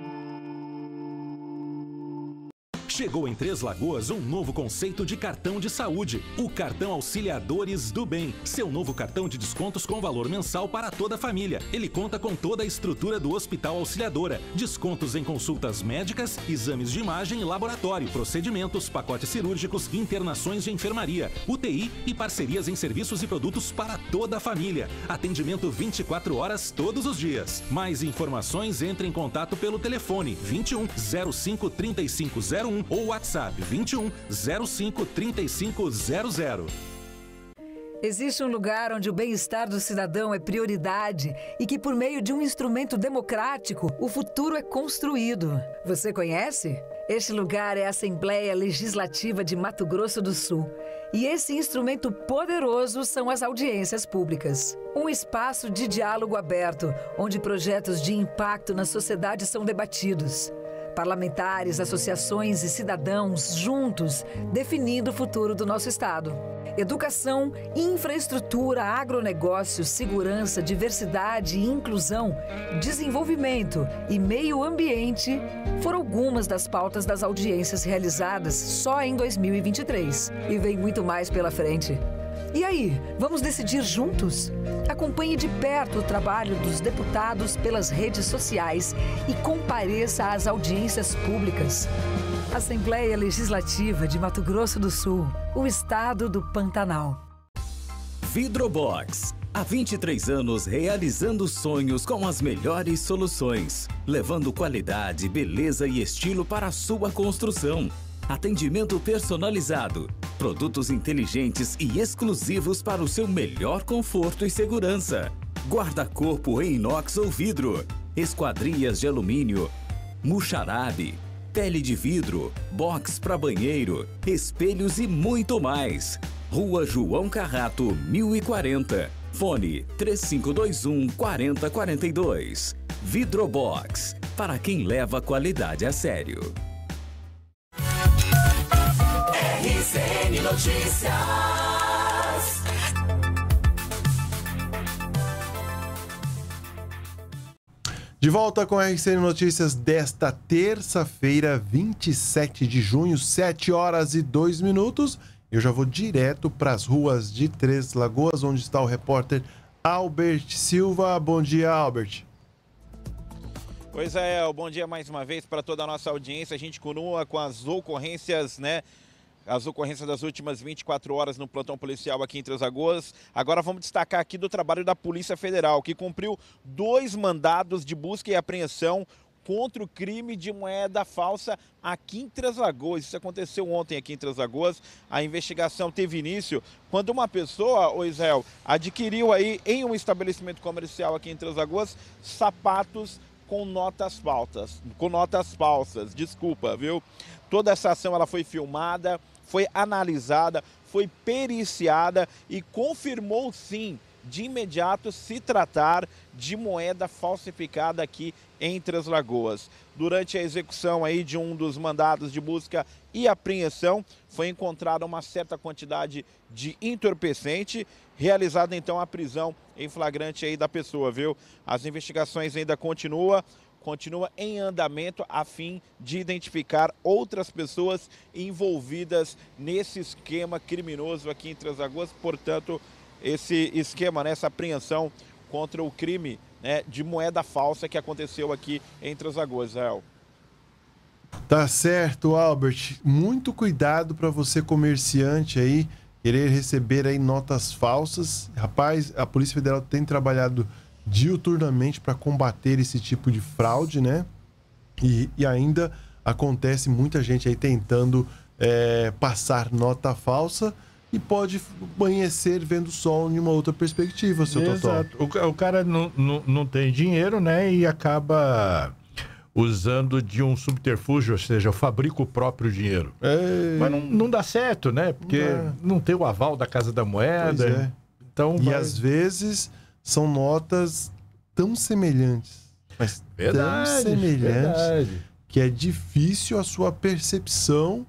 Chegou em Três Lagoas um novo conceito de cartão de saúde, o cartão Auxiliadores do Bem. Seu novo cartão de descontos com valor mensal para toda a família. Ele conta com toda a estrutura do Hospital Auxiliadora, descontos em consultas médicas, exames de imagem e laboratório, procedimentos, pacotes cirúrgicos, internações de enfermaria, UTI e parcerias em serviços e produtos para toda a família. Atendimento 24 horas todos os dias. Mais informações entre em contato pelo telefone 21 05 3501 ou WhatsApp 21 05 3500. Existe um lugar onde o bem-estar do cidadão é prioridade e que, por meio de um instrumento democrático, o futuro é construído. Você conhece? Este lugar é a Assembleia Legislativa de Mato Grosso do Sul. E esse instrumento poderoso são as audiências públicas. Um espaço de diálogo aberto, onde projetos de impacto na sociedade são debatidos. Parlamentares, associações e cidadãos juntos definindo o futuro do nosso Estado. Educação, infraestrutura, agronegócio, segurança, diversidade e inclusão, desenvolvimento e meio ambiente foram algumas das pautas das audiências realizadas só em 2023. E vem muito mais pela frente. E aí, vamos decidir juntos? Acompanhe de perto o trabalho dos deputados pelas redes sociais e compareça às audiências públicas. Assembleia Legislativa de Mato Grosso do Sul, o estado do Pantanal. Vidrobox. Há 23 anos realizando sonhos com as melhores soluções, levando qualidade, beleza e estilo para a sua construção. Atendimento personalizado, produtos inteligentes e exclusivos para o seu melhor conforto e segurança. Guarda-corpo em inox ou vidro, esquadrias de alumínio, muxarabe, pele de vidro, box para banheiro, espelhos e muito mais. Rua João Carrato, 1040. Fone 3521 4042. Vidrobox, para quem leva qualidade a sério. RCN Notícias. De volta com a RCN Notícias desta terça-feira, 27 de junho, 7 horas e 2 minutos. Eu já vou direto para as ruas de Três Lagoas, onde está o repórter Albert Silva. Bom dia, Albert. Oi, Israel. Bom dia mais uma vez para toda a nossa audiência. A gente continua com as ocorrências, né? As ocorrências das últimas 24 horas no plantão policial aqui em Três Lagoas. Agora vamos destacar aqui do trabalho da Polícia Federal, que cumpriu dois mandados de busca e apreensão contra o crime de moeda falsa aqui em Três Lagoas. Isso aconteceu ontem aqui em Três Lagoas. A investigação teve início quando uma pessoa, o Israel, adquiriu aí em um estabelecimento comercial aqui em Três Lagoas sapatos com notas falsas, com notas falsas, desculpa, viu? Toda essa ação ela foi filmada, foi analisada, foi periciada e confirmou sim de imediato se tratar de moeda falsificada aqui em Três Lagoas. Durante a execução aí de um dos mandados de busca e apreensão, foi encontrada uma certa quantidade de entorpecente, realizada então a prisão em flagrante aí da pessoa, viu? As investigações ainda continuam, continua em andamento a fim de identificar outras pessoas envolvidas nesse esquema criminoso aqui em Três. Portanto, esse esquema, né, essa apreensão contra o crime né, de moeda falsa que aconteceu aqui em Três Lagoas, Israel. Tá certo, Albert. Muito cuidado para você comerciante aí querer receber aí notas falsas. Rapaz, a Polícia Federal tem trabalhado diuturnamente para combater esse tipo de fraude, né? E, e, ainda acontece muita gente aí tentando é, passar nota falsa e pode amanhecer vendo o sol em uma outra perspectiva, seu Exato. Totó. O, o cara não, não, não tem dinheiro, né? E acaba usando de um subterfúgio, ou seja, eu fabrico o próprio dinheiro. É... Mas não, não, dá certo, né? Porque é. não tem o aval da Casa da Moeda. É. Então e vai... às vezes são notas tão semelhantes, mas verdade, tão semelhantes verdade. que é difícil a sua percepção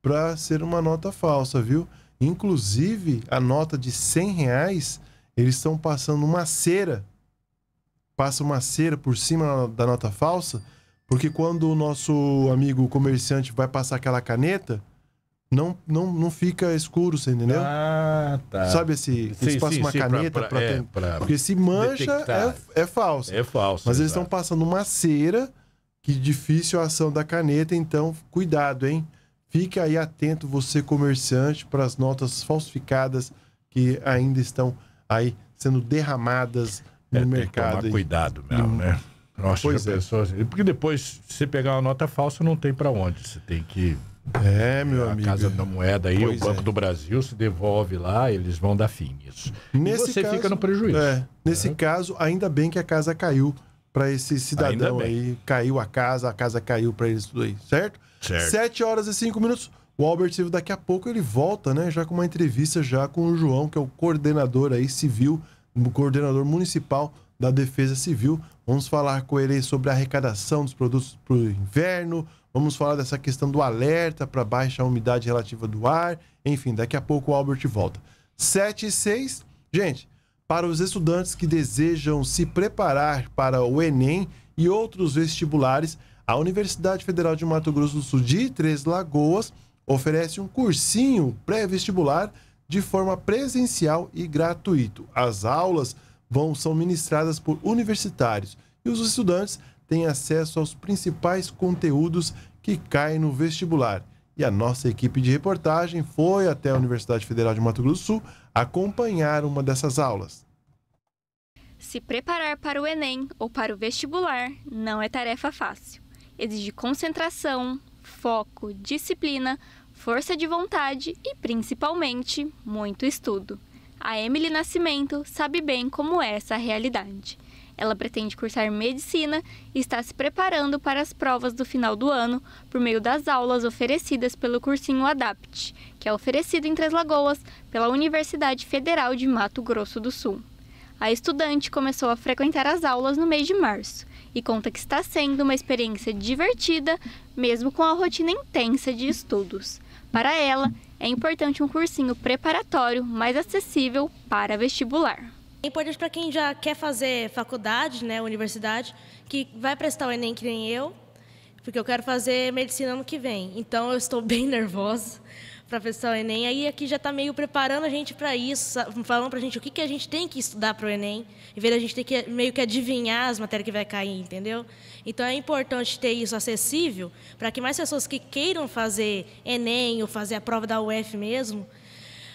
para ser uma nota falsa, viu? Inclusive, a nota de 100 reais, eles estão passando uma cera, passa uma cera por cima da nota falsa, porque quando o nosso amigo comerciante vai passar aquela caneta, não, não, não fica escuro, você entendeu? Ah, tá. Sabe esse, sim, eles passam sim, uma sim, caneta para é, Porque se mancha, é, é falso. É falso. Mas eles estão passando uma cera, que difícil a ação da caneta, então cuidado, hein? Fique aí atento, você comerciante, para as notas falsificadas que ainda estão aí sendo derramadas no é, mercado. Tem que tomar cuidado mesmo, hum. né? Nossa, pois é. Pensou assim. Porque depois, se você pegar uma nota falsa, não tem para onde. Você tem que. É, meu a amigo. A Casa da Moeda aí, pois o Banco é. do Brasil se devolve lá, eles vão dar fim nisso. Nesse e você caso, fica no prejuízo. É, nesse é. caso, ainda bem que a casa caiu para esse cidadão aí. Caiu a casa, a casa caiu para eles tudo aí, certo? Certo. Sete horas e cinco minutos. O Albert Silva daqui a pouco ele volta, né? Já com uma entrevista já com o João, que é o coordenador aí civil, o coordenador municipal da Defesa Civil. Vamos falar com ele sobre a arrecadação dos produtos para o inverno. Vamos falar dessa questão do alerta para baixa umidade relativa do ar. Enfim, daqui a pouco o Albert volta. 7 e 6. Gente, para os estudantes que desejam se preparar para o Enem e outros vestibulares, a Universidade Federal de Mato Grosso do Sul de Três Lagoas oferece um cursinho pré-vestibular de forma presencial e gratuito. As aulas vão são ministradas por universitários e os estudantes têm acesso aos principais conteúdos que caem no vestibular. E a nossa equipe de reportagem foi até a Universidade Federal de Mato Grosso do Sul acompanhar uma dessas aulas. Se preparar para o Enem ou para o vestibular não é tarefa fácil. Exige concentração, foco, disciplina, força de vontade e, principalmente, muito estudo. A Emily Nascimento sabe bem como é essa realidade. Ela pretende cursar medicina e está se preparando para as provas do final do ano por meio das aulas oferecidas pelo cursinho ADAPT, que é oferecido em Três Lagoas pela Universidade Federal de Mato Grosso do Sul. A estudante começou a frequentar as aulas no mês de março e conta que está sendo uma experiência divertida, mesmo com a rotina intensa de estudos. Para ela, é importante um cursinho preparatório mais acessível para vestibular. É importante para quem já quer fazer faculdade, né, universidade, que vai prestar o Enem que nem eu, porque eu quero fazer medicina ano que vem. Então eu estou bem nervosa para prestar o Enem. Aí aqui já está meio preparando a gente para isso, falando para a gente o que, que a gente tem que estudar para o Enem, em vez de a gente ter que meio que adivinhar as matérias que vai cair, entendeu? Então é importante ter isso acessível para que mais pessoas que queiram fazer Enem ou fazer a prova da UF mesmo,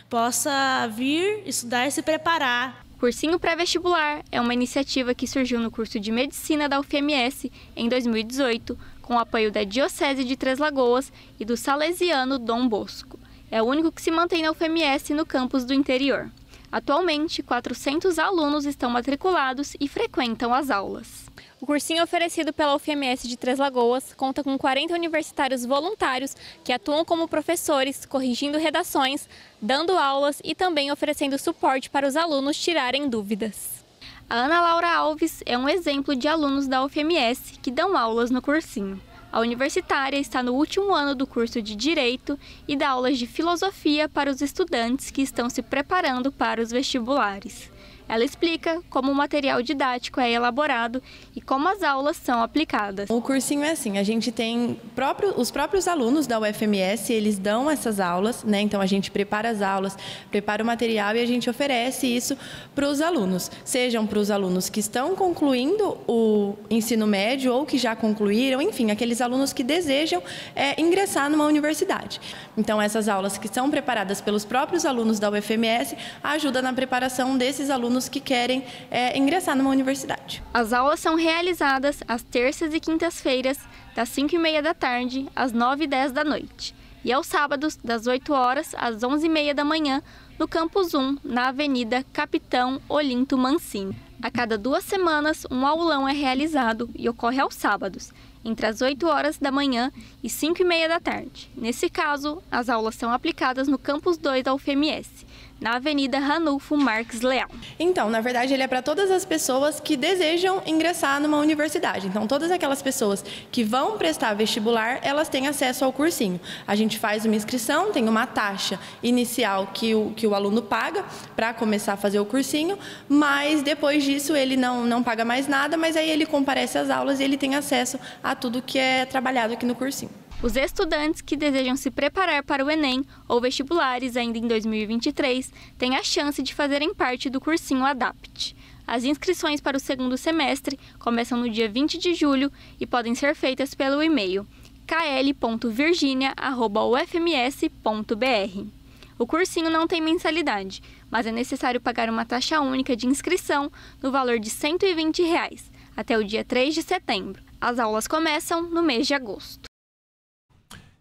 possa vir estudar e se preparar. Cursinho Pré-Vestibular é uma iniciativa que surgiu no curso de Medicina da UFMS em 2018, com o apoio da Diocese de Três Lagoas e do Salesiano Dom Bosco. É o único que se mantém na UFMS no campus do interior. Atualmente, 400 alunos estão matriculados e frequentam as aulas. O cursinho oferecido pela UFMS de Três Lagoas conta com 40 universitários voluntários que atuam como professores, corrigindo redações, dando aulas e também oferecendo suporte para os alunos tirarem dúvidas. A Ana Laura Alves é um exemplo de alunos da UFMS que dão aulas no cursinho. A universitária está no último ano do curso de Direito e dá aulas de filosofia para os estudantes que estão se preparando para os vestibulares. Ela explica como o material didático é elaborado e como as aulas são aplicadas. O cursinho é assim, a gente tem próprio, os próprios alunos da UFMS, eles dão essas aulas, né? Então a gente prepara as aulas, prepara o material e a gente oferece isso para os alunos, sejam para os alunos que estão concluindo o ensino médio ou que já concluíram, enfim, aqueles alunos que desejam é, ingressar numa universidade. Então essas aulas que são preparadas pelos próprios alunos da UFMS ajudam na preparação desses alunos alunos que querem é, ingressar numa universidade. As aulas são realizadas às terças e quintas-feiras, das 5 e meia da tarde às 9 e 10 da noite, e aos sábados, das 8 horas às 11 e meia da manhã, no Campus 1, na Avenida Capitão Olinto Mancini. A cada duas semanas, um aulão é realizado e ocorre aos sábados, entre as 8 horas da manhã e 5 e meia da tarde. Nesse caso, as aulas são aplicadas no Campus 2 da UFMS, na Avenida Ranulfo Marques Leal. Então, na verdade, ele é para todas as pessoas que desejam ingressar numa universidade. Então, todas aquelas pessoas que vão prestar vestibular, elas têm acesso ao cursinho. A gente faz uma inscrição, tem uma taxa inicial que o, que o aluno paga para começar a fazer o cursinho, mas depois disso ele não, não paga mais nada, mas aí ele comparece às aulas e ele tem acesso a tudo que é trabalhado aqui no cursinho. Os estudantes que desejam se preparar para o Enem ou vestibulares ainda em 2023 têm a chance de fazerem parte do cursinho ADAPT. As inscrições para o segundo semestre começam no dia 20 de julho e podem ser feitas pelo e-mail kl.virginia.ufms.br. O cursinho não tem mensalidade, mas é necessário pagar uma taxa única de inscrição no valor de 120 reais, até o dia 3 de setembro. As aulas começam no mês de agosto.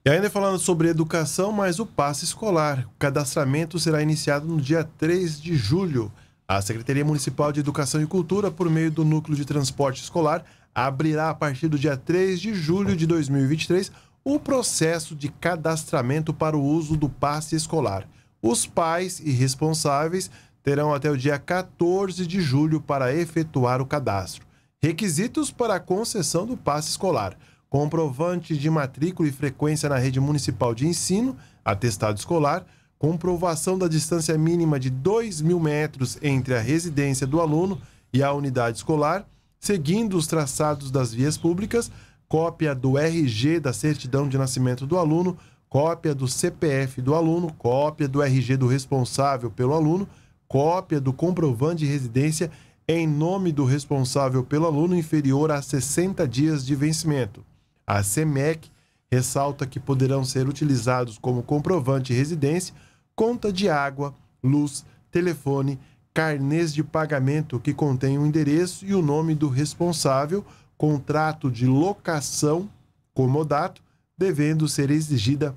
E ainda falando sobre educação, mas o passe escolar. O cadastramento será iniciado no dia 3 de julho. A Secretaria Municipal de Educação e Cultura, por meio do Núcleo de Transporte Escolar, abrirá a partir do dia 3 de julho de 2023 o processo de cadastramento para o uso do passe escolar. Os pais e responsáveis terão até o dia 14 de julho para efetuar o cadastro. Requisitos para a concessão do passe escolar: comprovante de matrícula e frequência na rede municipal de ensino, atestado escolar, comprovação da distância mínima de 2 mil metros entre a residência do aluno e a unidade escolar, seguindo os traçados das vias públicas, cópia do RG da certidão de nascimento do aluno, cópia do CPF do aluno, cópia do RG do responsável pelo aluno, cópia do comprovante de residência em nome do responsável pelo aluno inferior a 60 dias de vencimento. A SEMEC ressalta que poderão ser utilizados como comprovante de residência conta de água, luz, telefone, carnês de pagamento que contém o endereço e o nome do responsável, contrato de locação, comodato, devendo ser exigida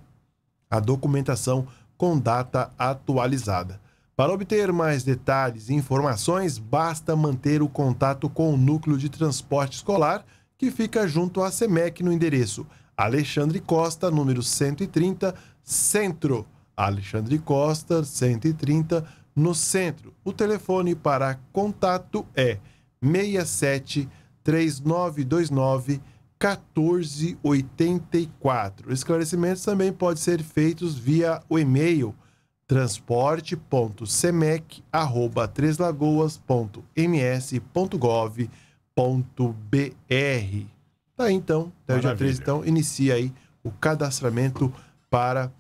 a documentação com data atualizada. Para obter mais detalhes e informações, basta manter o contato com o Núcleo de Transporte Escolar que fica junto à SEMEC no endereço Alexandre Costa, número 130, Centro. Alexandre Costa, 130, no centro. O telefone para contato é 67 3929 1484. Esclarecimentos também podem ser feitos via o e-mail transporte.semec@treslagoas.ms.gov.br www.cadastramento.br. Tá então, até o dia 13, então, inicia aí o cadastramento para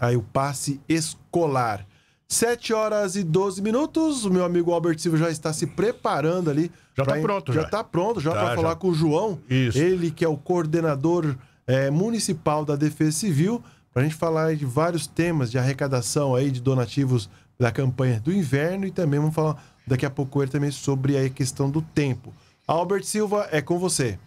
aí o passe escolar. 7 horas e 12 minutos. O meu amigo Albert Silva já está se preparando ali. Já está pronto, já. Já está pronto, já tá, para falar com o João. Isso. Ele que é o coordenador é, municipal da Defesa Civil, para a gente falar de vários temas de arrecadação aí de donativos da campanha do inverno e também vamos falar daqui a pouco ele também sobre a questão do tempo. Albert Silva, é com você.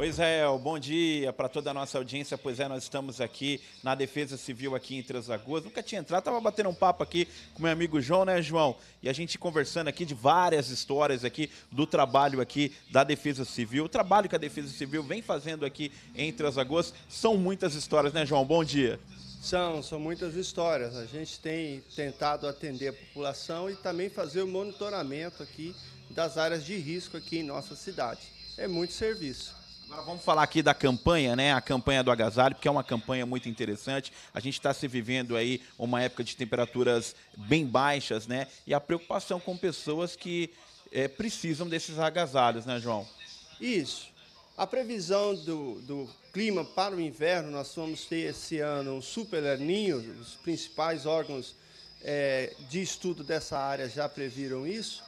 Oi, Israel, bom dia para toda a nossa audiência. Pois é, nós estamos aqui na Defesa Civil aqui em Três Lagoas. Nunca tinha entrado, estava batendo um papo aqui com meu amigo João, né, João? E a gente conversando aqui de várias histórias aqui do trabalho aqui da Defesa Civil. O trabalho que a Defesa Civil vem fazendo aqui em Três Lagoas são muitas histórias, né, João? Bom dia. São, são muitas histórias. A gente tem tentado atender a população e também fazer o monitoramento aqui das áreas de risco aqui em nossa cidade. É muito serviço. Agora vamos falar aqui da campanha, né? A campanha do agasalho, porque é uma campanha muito interessante. A gente está se vivendo aí uma época de temperaturas bem baixas, né? E a preocupação com pessoas que é, precisam desses agasalhos, né, João? Isso. A previsão do, do clima para o inverno, nós vamos ter esse ano um super laninho, os principais órgãos é, de estudo dessa área já previram isso.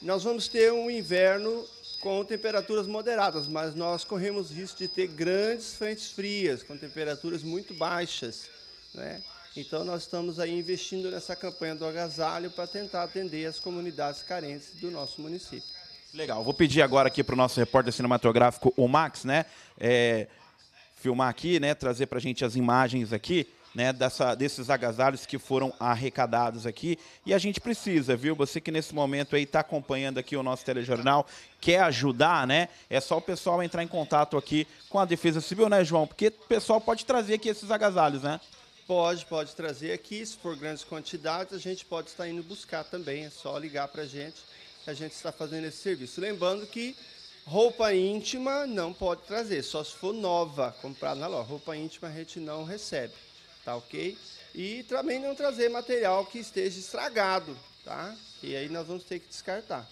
Nós vamos ter um inverno com temperaturas moderadas, mas nós corremos risco de ter grandes frentes frias, com temperaturas muito baixas. Né? Então, nós estamos aí investindo nessa campanha do agasalho para tentar atender as comunidades carentes do nosso município. Legal. Vou pedir agora aqui para o nosso repórter cinematográfico, o Max, né? É, filmar aqui, né? Trazer para a gente as imagens aqui. né, dessa, desses agasalhos que foram arrecadados aqui. E a gente precisa, viu? Você que nesse momento aí está acompanhando aqui o nosso telejornal, quer ajudar, né? É só o pessoal entrar em contato aqui com a Defesa Civil, né, João? Porque o pessoal pode trazer aqui esses agasalhos, né? Pode, pode trazer aqui. Se for grandes quantidades, a gente pode estar indo buscar também. É só ligar para a gente que a gente está fazendo esse serviço. Lembrando que roupa íntima não pode trazer, só se for nova, comprada na loja. Roupa íntima a gente não recebe, tá ok? E também não trazer material que esteja estragado, tá? E aí nós vamos ter que descartar.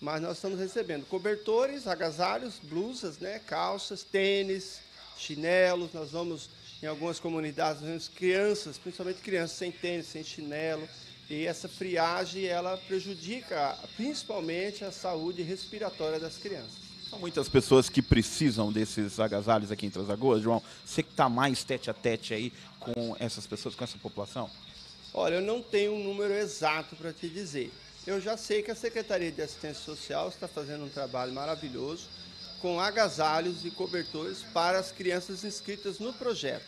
Mas nós estamos recebendo cobertores, agasalhos, blusas, né, calças, tênis, chinelos. Nós vamos em algumas comunidades, nós vemos crianças, principalmente crianças sem tênis, sem chinelo, e essa friagem ela prejudica principalmente a saúde respiratória das crianças. São muitas pessoas que precisam desses agasalhos aqui em Três João. Você que está mais tete a tete aí com essas pessoas, com essa população? Olha, eu não tenho um número exato para te dizer. Eu já sei que a Secretaria de Assistência Social está fazendo um trabalho maravilhoso com agasalhos e cobertores para as crianças inscritas no projeto,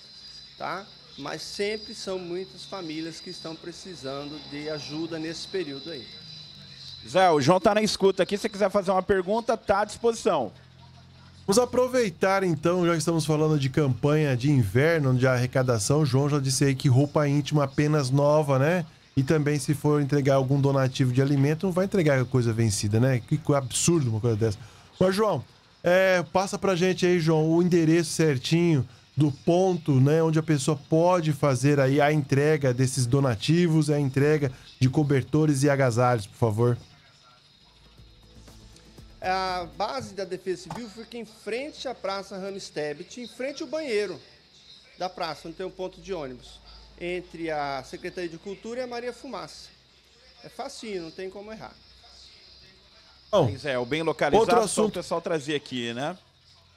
tá? Mas sempre são muitas famílias que estão precisando de ajuda nesse período aí. Zé, o João está na escuta aqui. Se quiser fazer uma pergunta, está à disposição. Vamos aproveitar então, já estamos falando de campanha de inverno, de arrecadação. O João já disse aí que roupa íntima apenas nova, né? E também, se for entregar algum donativo de alimento, não vai entregar coisa vencida, né? Que absurdo uma coisa dessa. Mas, João, é, passa pra gente aí, João, o endereço certinho do ponto, né, onde a pessoa pode fazer aí a entrega desses donativos, a entrega de cobertores e agasalhos, por favor. A base da Defesa Civil fica em frente à Praça Ramstebet, em frente ao banheiro da praça, onde tem um ponto de ônibus, entre a Secretaria de Cultura e a Maria Fumaça. É facinho, não tem como errar. Bom, é, o bem localizado, outro assunto... o pessoal trazer aqui, né?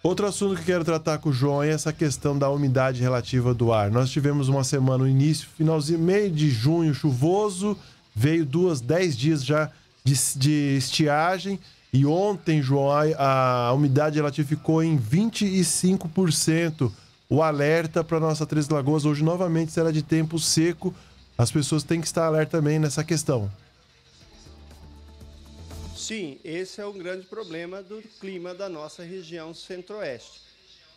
Outro assunto que quero tratar com o João é essa questão da umidade relativa do ar. Nós tivemos uma semana no início, finalzinho, meio de junho, chuvoso, veio duas, dez dias já de, de estiagem. E ontem, João, a, a umidade relativa ficou em 25%. O alerta para nossa Três Lagoas hoje novamente será de tempo seco. As pessoas têm que estar alerta também nessa questão. Sim, esse é um grande problema do clima da nossa região centro-oeste.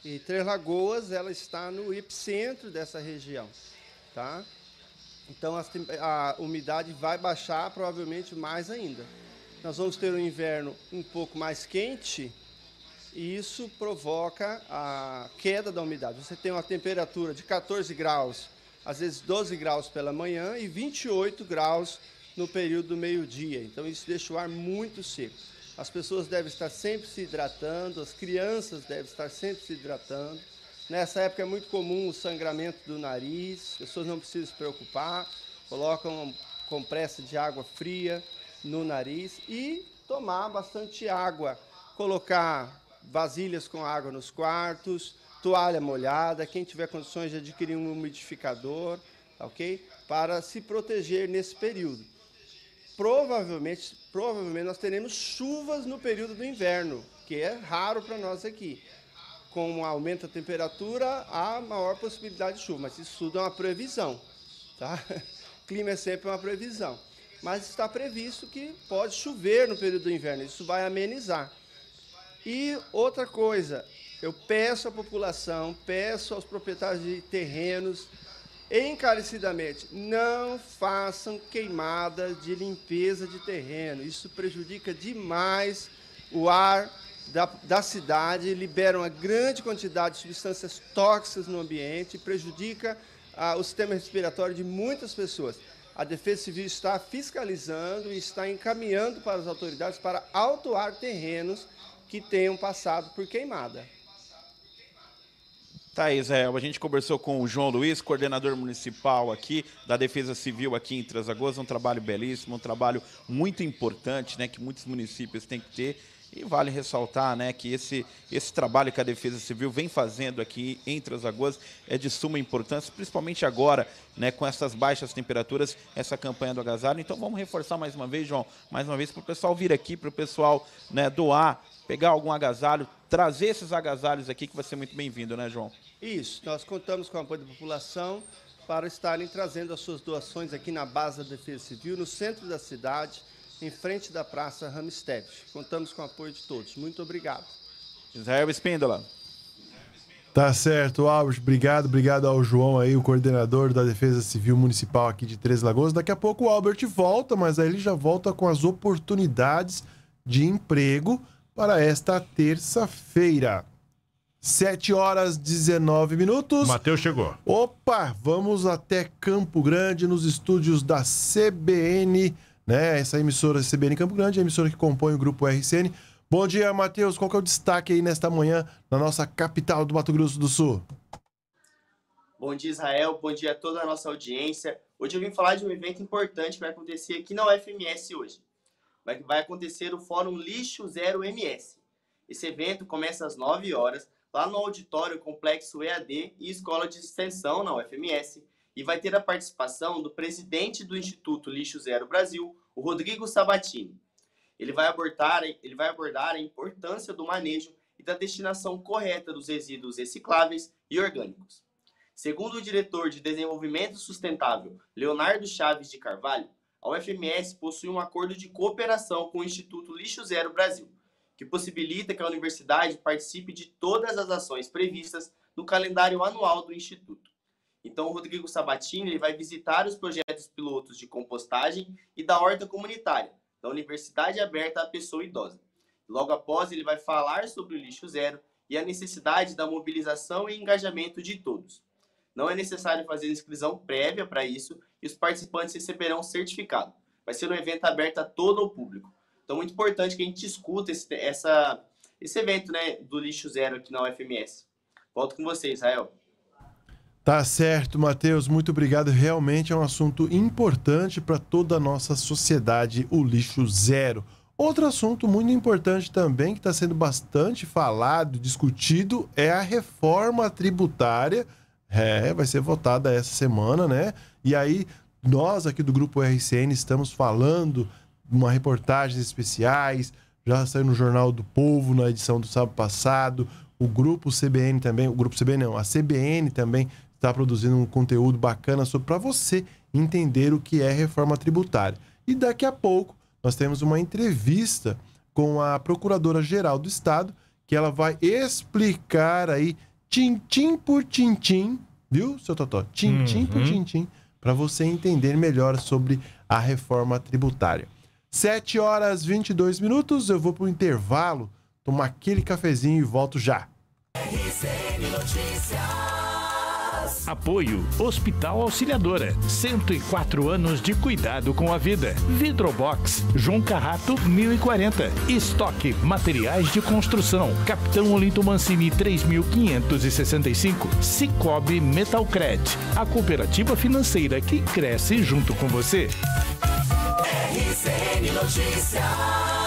E Três Lagoas, ela está no epicentro dessa região, tá? Então a, a umidade vai baixar provavelmente mais ainda. Nós vamos ter um inverno um pouco mais quente e isso provoca a queda da umidade. Você tem uma temperatura de 14 graus, às vezes 12 graus pela manhã e 28 graus no período do meio-dia. Então isso deixa o ar muito seco. As pessoas devem estar sempre se hidratando, as crianças devem estar sempre se hidratando. Nessa época é muito comum o sangramento do nariz, as pessoas não precisam se preocupar, colocam compressa de água fria no nariz e tomar bastante água, colocar vasilhas com água nos quartos, toalha molhada, quem tiver condições de adquirir um umidificador, ok? Para se proteger nesse período provavelmente, provavelmente nós teremos chuvas no período do inverno, que é raro para nós aqui. Com aumento da temperatura, há maior possibilidade de chuva, mas isso tudo é uma previsão. Tá? Clima é sempre uma previsão. Mas está previsto que pode chover no período do inverno, isso vai amenizar. E outra coisa, eu peço à população, peço aos proprietários de terrenos, encarecidamente, não façam queimadas de limpeza de terreno. Isso prejudica demais o ar da, da cidade, libera uma grande quantidade de substâncias tóxicas no ambiente, prejudica ah, o sistema respiratório de muitas pessoas. A Defesa Civil está fiscalizando e está encaminhando para as autoridades para autuar terrenos que tenham passado por queimada. Tá, Israel, a gente conversou com o João Luiz, coordenador municipal aqui da Defesa Civil aqui em Transagoas, um trabalho belíssimo, um trabalho muito importante, né, que muitos municípios têm que ter. E vale ressaltar né, que esse, esse trabalho que a Defesa Civil vem fazendo aqui em Transagoas é de suma importância, principalmente agora, né, com essas baixas temperaturas, essa campanha do agasalho. Então vamos reforçar mais uma vez, João, mais uma vez, para o pessoal vir aqui, para o pessoal né, doar, pegar algum agasalho, trazer esses agasalhos aqui, que vai ser muito bem-vindo, né, João? Isso, nós contamos com o apoio da população. para estarem trazendo as suas doações aqui na base da Defesa Civil, no centro da cidade, em frente da Praça Ramstedt. Contamos com o apoio de todos. Muito obrigado. Israel Espíndola. Tá certo, Albert. Obrigado, obrigado ao João aí, o coordenador da Defesa Civil Municipal aqui de Três Lagoas. Daqui a pouco o Albert volta, mas aí ele já volta com as oportunidades de emprego para esta terça-feira. 7 horas 19 minutos. Matheus chegou. Opa, vamos até Campo Grande, nos estúdios da CBN, né? Essa emissora CBN Campo Grande, a emissora que compõe o grupo RCN. Bom dia, Matheus. Qual que é o destaque aí nesta manhã na nossa capital do Mato Grosso do Sul? Bom dia, Israel. Bom dia a toda a nossa audiência. Hoje eu vim falar de um evento importante que vai acontecer aqui na UFMS hoje. Vai, vai acontecer o Fórum Lixo Zero MS. Esse evento começa às 9 horas, lá no auditório Complexo EAD e Escola de Extensão na UFMS, e vai ter a participação do presidente do Instituto Lixo Zero Brasil, o Rodrigo Sabatini. Ele vai abordar, ele vai abordar a importância do manejo e da destinação correta dos resíduos recicláveis e orgânicos. Segundo o diretor de Desenvolvimento Sustentável, Leonardo Chaves de Carvalho, a UFMS possui um acordo de cooperação com o Instituto Lixo Zero Brasil, que possibilita que a universidade participe de todas as ações previstas no calendário anual do Instituto. Então, o Rodrigo Sabatini ele vai visitar os projetos pilotos de compostagem e da horta comunitária, da Universidade Aberta à Pessoa Idosa. Logo após, ele vai falar sobre o lixo zero e a necessidade da mobilização e engajamento de todos. Não é necessário fazer inscrição prévia para isso e os participantes receberão um certificado. Vai ser um evento aberto a todo o público. Então, muito importante que a gente escuta esse, essa, esse evento né, do lixo zero aqui na UFMS. Volto com você, Israel. Tá certo, Matheus. Muito obrigado. Realmente é um assunto importante para toda a nossa sociedade, o lixo zero. Outro assunto muito importante também, que está sendo bastante falado, discutido, é a reforma tributária. É, vai ser votada essa semana, né? E aí, nós aqui do Grupo RCN estamos falando uma reportagens especiais, já saiu no Jornal do Povo na edição do sábado passado. O grupo CBN também, o grupo CBN não, a CBN também está produzindo um conteúdo bacana para você entender o que é reforma tributária. E daqui a pouco nós temos uma entrevista com a Procuradora-Geral do Estado, que ela vai explicar aí, tintim por tintim, viu, seu Totó? Tintim uhum. por tintim, para você entender melhor sobre a reforma tributária. 7 horas 22 minutos, eu vou para o intervalo, tomar aquele cafezinho e volto já. RCN Notícias. Apoio Hospital Auxiliadora. 104 anos de cuidado com a vida. Vidrobox João Carrato 1040. Estoque Materiais de Construção. Capitão Olinto Mancini 3565. Cicobi Metalcred. A cooperativa financeira que cresce junto com você. RCN Notícias.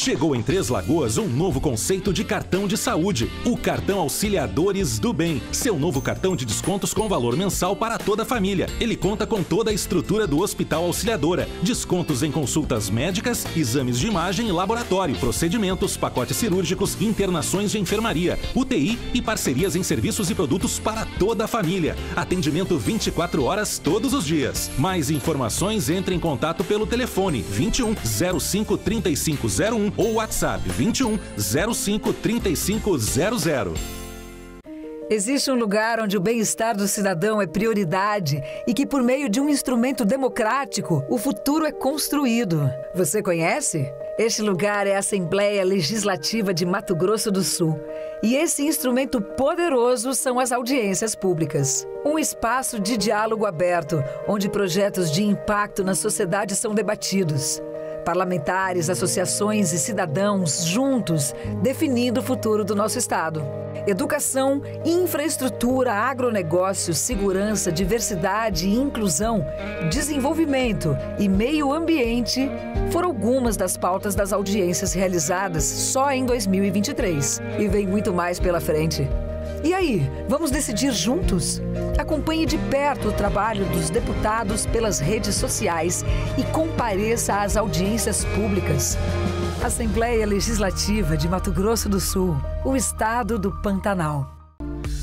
Chegou em Três Lagoas um novo conceito de cartão de saúde, o cartão Auxiliadores do Bem. Seu novo cartão de descontos com valor mensal para toda a família. Ele conta com toda a estrutura do Hospital Auxiliadora, descontos em consultas médicas, exames de imagem e laboratório, procedimentos, pacotes cirúrgicos, internações de enfermaria, UTI e parcerias em serviços e produtos para toda a família. Atendimento 24 horas todos os dias. Mais informações entre em contato pelo telefone 21 05 3501 ou WhatsApp 21 05 3500. Existe um lugar onde o bem-estar do cidadão é prioridade e que, por meio de um instrumento democrático, o futuro é construído. Você conhece? Este lugar é a Assembleia Legislativa de Mato Grosso do Sul. E esse instrumento poderoso são as audiências públicas. Um espaço de diálogo aberto, onde projetos de impacto na sociedade são debatidos. Parlamentares, associações e cidadãos juntos definindo o futuro do nosso Estado. Educação, infraestrutura, agronegócio, segurança, diversidade e inclusão, desenvolvimento e meio ambiente foram algumas das pautas das audiências realizadas só em 2023. E vem muito mais pela frente. E aí, vamos decidir juntos? Acompanhe de perto o trabalho dos deputados pelas redes sociais e compareça às audiências públicas. Assembleia Legislativa de Mato Grosso do Sul, o estado do Pantanal.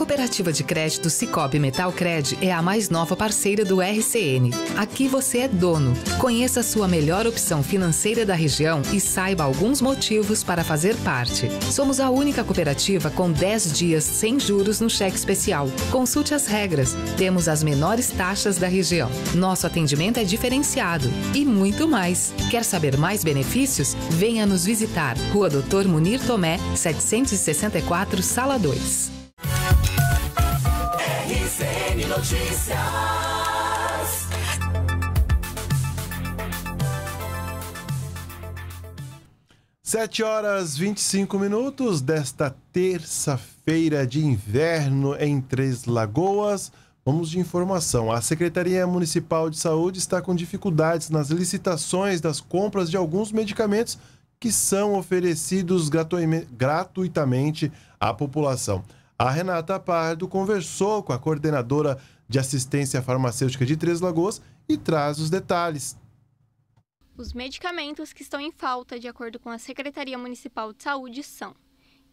Cooperativa de crédito Cicobi Metalcred é a mais nova parceira do RCN. Aqui você é dono. Conheça a sua melhor opção financeira da região e saiba alguns motivos para fazer parte. Somos a única cooperativa com 10 dias sem juros no cheque especial. Consulte as regras. Temos as menores taxas da região. Nosso atendimento é diferenciado e muito mais. Quer saber mais benefícios? Venha nos visitar. Rua Doutor Munir Tomé, 764, Sala 2. Notícias. Sete horas 25 minutos desta terça-feira de inverno em Três Lagoas. Vamos de informação. A Secretaria Municipal de Saúde está com dificuldades nas licitações das compras de alguns medicamentos que são oferecidos gratuitamente à população. A Renata Pardo conversou com a coordenadora de assistência farmacêutica de Três Lagoas e traz os detalhes. Os medicamentos que estão em falta, de acordo com a Secretaria Municipal de Saúde, são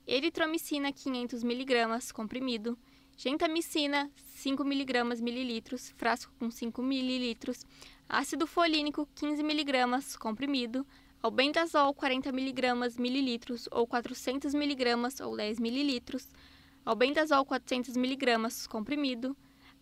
eritromicina 500mg comprimido, gentamicina 5mg mililitros, frasco com 5ml, ácido folínico 15mg comprimido, albendazol 40mg mililitros ou 400mg ou 10ml, albendazol 400mg comprimido,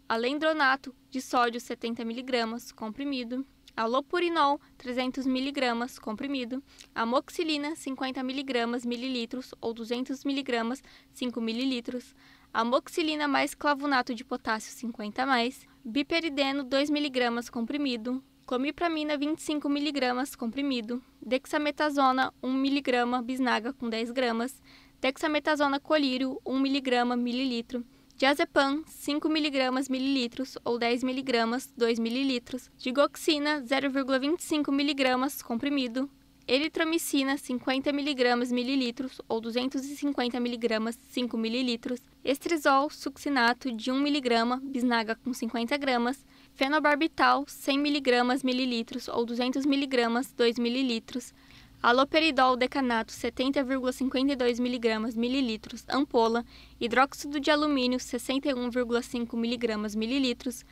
alendronato de sódio 70mg comprimido, alopurinol 300mg comprimido, amoxilina 50mg mililitros ou 200mg 5ml, amoxilina mais clavunato de potássio 50 mais, biperideno 2mg comprimido, clomipramina 25mg comprimido, dexametasona 1mg bisnaga com 10 gramas, dexametasona colírio 1 mg mililitro, diazepam 5 mg mililitros ou 10 mg 2 ml, digoxina 0,25 mg comprimido, eritromicina 50 mg mililitros ou 250 mg 5 ml, estrisol succinato de 1 mg bisnaga com 50 gramas, fenobarbital 100 mg mililitros ou 200 mg 2 ml, aloperidol decanato 70,52 mg mililitros ampola, hidróxido de alumínio 61,5 mg mililitros,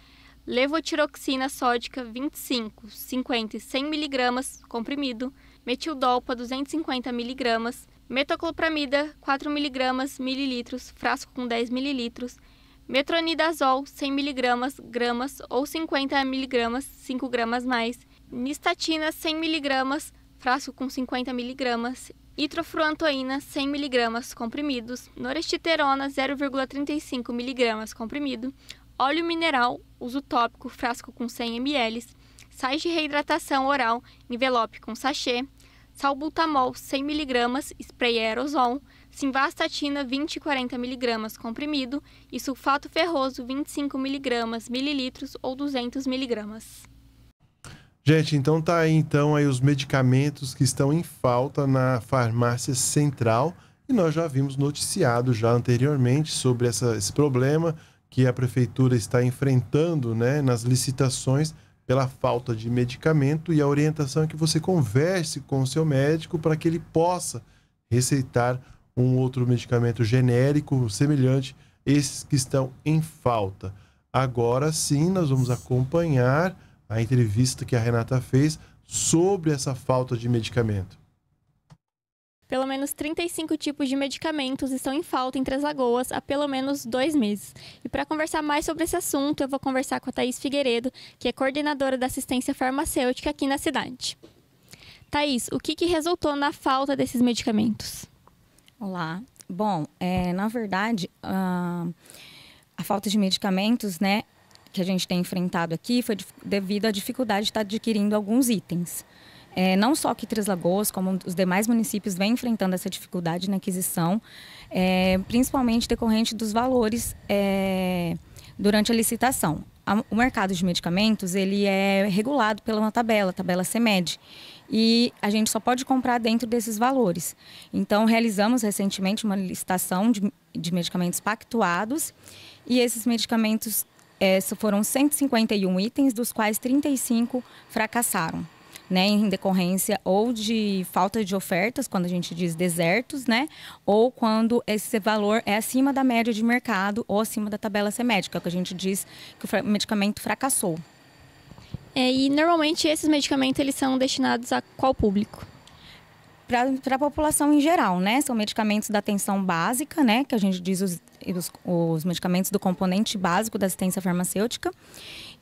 levotiroxina sódica 25, 50 e 100 mg comprimido, metildolpa 250 mg, metoclopramida 4 mg mililitros, frasco com 10 ml, metronidazol 100 mg gramas ou 50 mg 5 gramas mais, nistatina 100 mg frasco com 50 mg, itrofruantoína 100 mg comprimidos, norestiterona 0,35 mg comprimido, óleo mineral uso tópico frasco com 100 ml, sais de reidratação oral envelope com sachê, salbutamol 100 mg spray aerosol, simvastatina 20 e 40 mg comprimido e sulfato ferroso 25 mg mililitros ou 200 mg. Gente, então tá aí então aí os medicamentos que estão em falta na farmácia central e nós já vimos noticiado já anteriormente sobre essa, esse problema que a prefeitura está enfrentando, né, nas licitações pela falta de medicamento e a orientação é que você converse com o seu médico para que ele possa receitar um outro medicamento genérico semelhante esses que estão em falta. Agora sim, nós vamos acompanhar a entrevista que a Renata fez sobre essa falta de medicamento. Pelo menos 35 tipos de medicamentos estão em falta em Três Lagoas há pelo menos dois meses. E para conversar mais sobre esse assunto, eu vou conversar com a Thaís Figueiredo, que é coordenadora da assistência farmacêutica aqui na cidade. Thaís, o que, que resultou na falta desses medicamentos? Olá. Bom, é, na verdade, uh, a falta de medicamentos, né, que a gente tem enfrentado aqui foi devido à dificuldade de estar adquirindo alguns itens. é, não só que Três Lagoas, como os demais municípios vêm enfrentando essa dificuldade na aquisição, é, principalmente decorrente dos valores é, durante a licitação. o mercado de medicamentos ele é regulado pela uma tabela, tabela CEMED, e a gente só pode comprar dentro desses valores. Então, realizamos recentemente uma licitação de, de medicamentos pactuados e esses medicamentos é, foram 151 itens, dos quais 35 fracassaram. Né, em decorrência ou de falta de ofertas, quando a gente diz desertos, né, ou quando esse valor é acima da média de mercado ou acima da tabela semédica, que a gente diz que o medicamento fracassou. É, e normalmente esses medicamentos eles são destinados a qual público? Para a população em geral, né? São medicamentos da atenção básica, né? Que a gente diz os, os, os medicamentos do componente básico da assistência farmacêutica.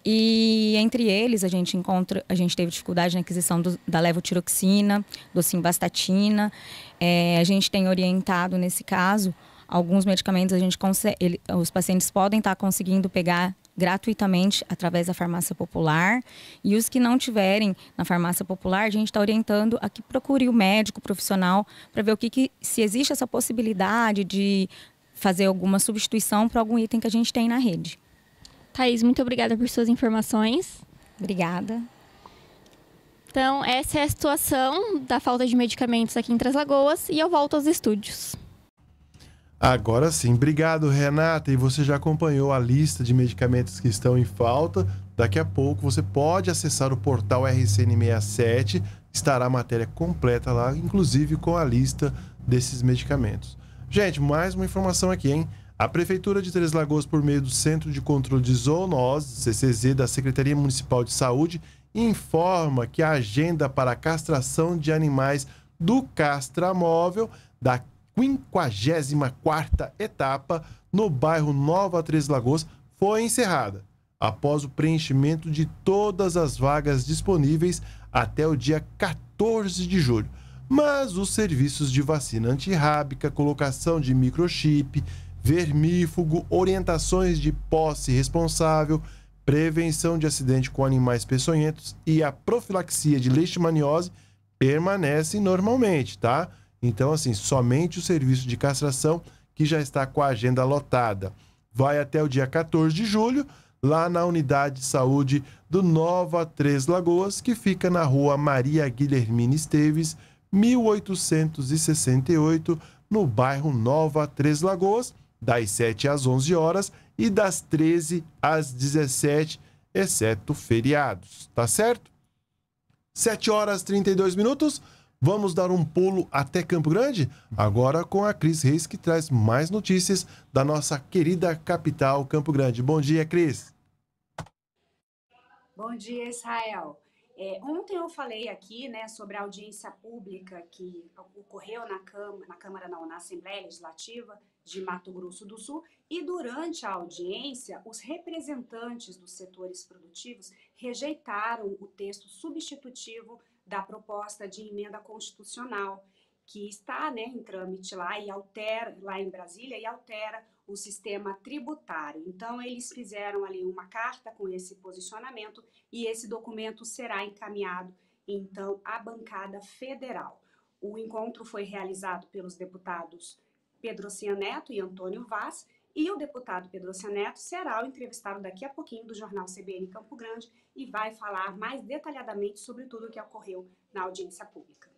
E entre eles a gente encontra, a gente teve dificuldade na aquisição do, da levotiroxina, do simvastatina. É, a gente tem orientado nesse caso alguns medicamentos a gente consegue, ele, os pacientes podem estar conseguindo pegar gratuitamente através da farmácia popular. E os que não tiverem na farmácia popular, a gente está orientando a que procure o médico profissional para ver o que, que se existe essa possibilidade de fazer alguma substituição para algum item que a gente tem na rede. Thaís, muito obrigada por suas informações. Obrigada. Então, essa é a situação da falta de medicamentos aqui em Três Lagoas e eu volto aos estúdios. Agora sim. Obrigado, Renata. E você já acompanhou a lista de medicamentos que estão em falta. Daqui a pouco você pode acessar o portal RCN67. Estará a matéria completa lá, inclusive com a lista desses medicamentos. Gente, mais uma informação aqui, hein? A Prefeitura de Três Lagoas, por meio do Centro de Controle de Zoonoses, CCZ, da Secretaria Municipal de Saúde, informa que a agenda para a castração de animais do castramóvel da 54ª etapa no bairro Nova Três Lagoas foi encerrada, após o preenchimento de todas as vagas disponíveis até o dia 14 de julho. Mas os serviços de vacina antirrábica, colocação de microchip, vermífugo, orientações de posse responsável, prevenção de acidente com animais peçonhentos e a profilaxia de leishmaniose permanecem normalmente, tá? Então, assim, somente o serviço de castração que já está com a agenda lotada. Vai até o dia 14 de julho, lá na unidade de saúde do Nova Três Lagoas, que fica na rua Maria Guilhermina Esteves, 1868, no bairro Nova Três Lagoas, das 7 às 11 horas e das 13 às 17, exceto feriados. Tá certo? 7 horas e 32 minutos. Vamos dar um pulo até Campo Grande? Agora com a Cris Reis, que traz mais notícias da nossa querida capital, Campo Grande. Bom dia, Cris. Bom dia, Israel. É, ontem eu falei aqui né, sobre a audiência pública que ocorreu na Câmara, na Câmara não, na Assembleia Legislativa de Mato Grosso do Sul, e durante a audiência, os representantes dos setores produtivos rejeitaram o texto substitutivo da proposta de emenda constitucional que está né, em trâmite lá e altera lá em Brasília e altera o sistema tributário. Então eles fizeram ali uma carta com esse posicionamento e esse documento será encaminhado então à bancada federal. O encontro foi realizado pelos deputados Pedro Cianeto e Antônio Vaz e o deputado Pedro Neto será o entrevistado daqui a pouquinho do jornal CBN Campo Grande e vai falar mais detalhadamente sobre tudo o que ocorreu na audiência pública.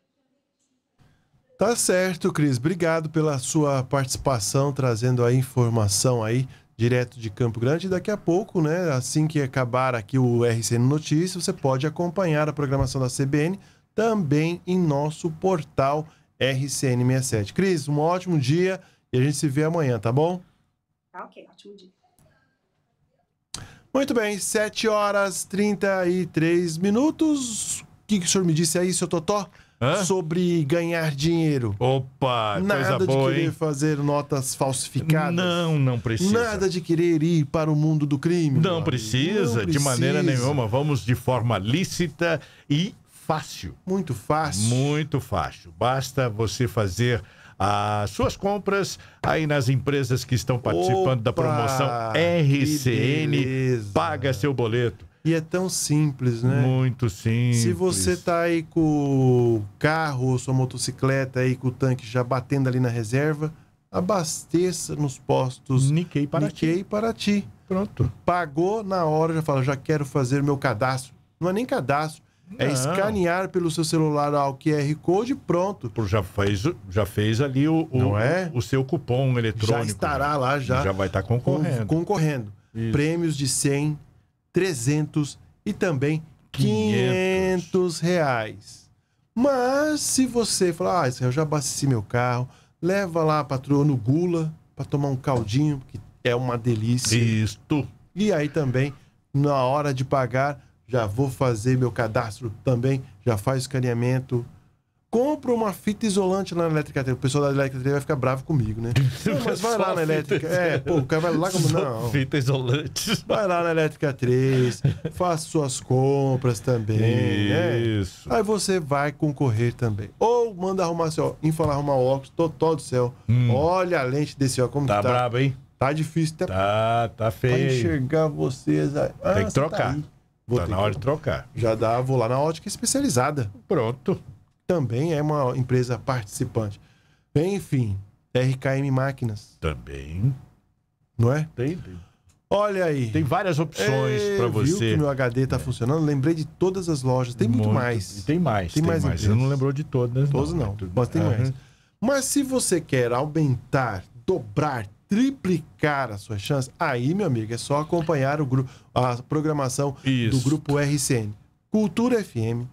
Tá certo, Cris. Obrigado pela sua participação, trazendo a informação aí direto de Campo Grande. Daqui a pouco, né, assim que acabar aqui o RCN Notícias, você pode acompanhar a programação da CBN também em nosso portal RCN67. Cris, um ótimo dia e a gente se vê amanhã, tá bom? Tá ok, ótimo dia. Muito bem, 7 horas 33 minutos. O que, que o senhor me disse aí, seu Totó? Hã? Sobre ganhar dinheiro. Opa, Nada coisa boa, de querer hein? fazer notas falsificadas. Não, não precisa. Nada de querer ir para o mundo do crime. Não precisa, Não de maneira precisa. nenhuma. Vamos de forma lícita e fácil. Muito fácil. Muito fácil. Basta você fazer as suas compras aí nas empresas que estão participando da Opa, promoção que RCN. Paga seu boleto. E é tão simples, né? Muito simples. Se você tá aí com o carro ou sua motocicleta aí com o tanque já batendo ali na reserva, abasteça nos postos Nikkei para Nikkei para ti. Pronto. Pagou na hora, já fala, já quero fazer meu cadastro. Não é nem cadastro, é Não. escanear pelo seu celular o QR Code pronto. Já fez, já fez ali o, o, Não é? o seu cupom eletrônico. Já estará lá já. Já vai estar concorrendo. Con- concorrendo. Isso. Prêmios de 100, 300 e também 500 reais. Mas se você falar, ah, eu já abasteci meu carro, leva lá a patroa no Gula para tomar um caldinho, que é uma delícia. Isto. E aí também, na hora de pagar, já vou fazer meu cadastro também, já faz o escaneamento. Compra uma fita isolante lá na Elétrica 3. O pessoal da Elétrica 3 vai ficar bravo comigo, né? Não, mas vai lá na Elétrica. É, pô, o cara vai lá como. Não. Fita isolante. Vai lá na Elétrica 3, faça suas compras também. né? Isso. Aí você vai concorrer também. Ou manda arrumar seu. Em falar arrumar óculos, totó do céu. Olha a lente desse ó, como Hum. Tá tá. brabo, hein? Tá difícil Tá, tá pra feio. enxergar vocês. aí. Ah, Tem que você tá trocar. aí. Vou Tá na que- hora de trocar. Já dá, vou lá na ótica especializada. Pronto. Também é uma empresa participante. Enfim, RKM Máquinas, Também. não é? Tem, tem. Olha aí. Tem várias opções É, Viu você. que meu HD tá funcionando? Lembrei de todas as lojas. Tem muito, mais. E Tem mais. Tem mais Você empresas. não lembrou de todas, Todas não, mas tem Aham. mais. Mas se você quer aumentar, dobrar, triplicar as suas chances, aí, meu amigo, é só acompanhar o grupo, a programação Isso. do grupo RCN. Cultura FM,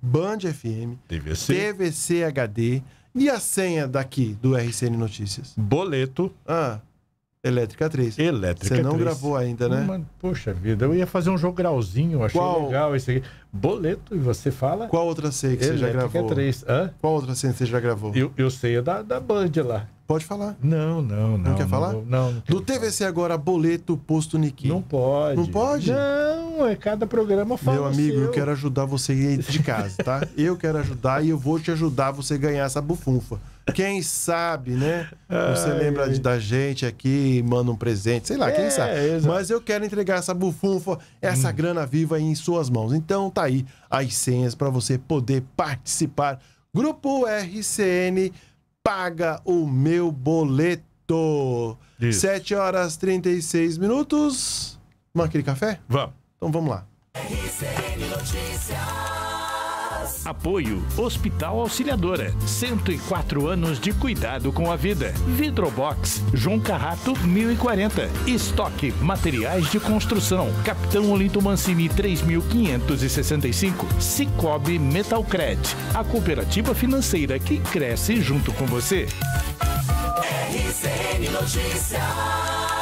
Band FM, TVC. TVC HD e a senha daqui do RCN Notícias. Boleto. Ah, Elétrica 3. Elétrica Você não 3. gravou ainda, né? Uma- poxa vida, eu ia fazer um jogo grauzinho, achei Qual? legal esse aqui. Boleto, e você fala? Qual outra senha que você já Elétrica gravou? 3. Hã? Qual outra senha que você já gravou? Eu, eu sei a da, da Band lá. Pode falar. Não, não, não. Não, quer falar? vou- Não, não, Do TVC agora, boleto posto Niki. não pode. Não pode? Não, é cada programa fala Meu amigo, seu. eu quero ajudar você aí de casa, tá? Eu quero ajudar e eu vou te ajudar a você ganhar essa bufunfa. Quem sabe, né? Você Ai, lembra da gente aqui, manda um presente, sei lá, quem É, sabe. exato. Mas eu quero entregar essa bufunfa, essa Hum. grana viva aí em suas mãos. Então tá aí as senhas para você poder participar. Grupo RCN paga o meu boleto. Isso. 7 horas 36 minutos. Vamos aquele café? Vamos. Então vamos lá. RCN Notícias. Apoio Hospital Auxiliadora. 104 anos de cuidado com a vida. Vidrobox, João Carrato, 1040. Estoque Materiais de Construção. Capitão Olinto Mancini, 3565. Cicobi Metalcred. A cooperativa financeira que cresce junto com você. RCN Notícias.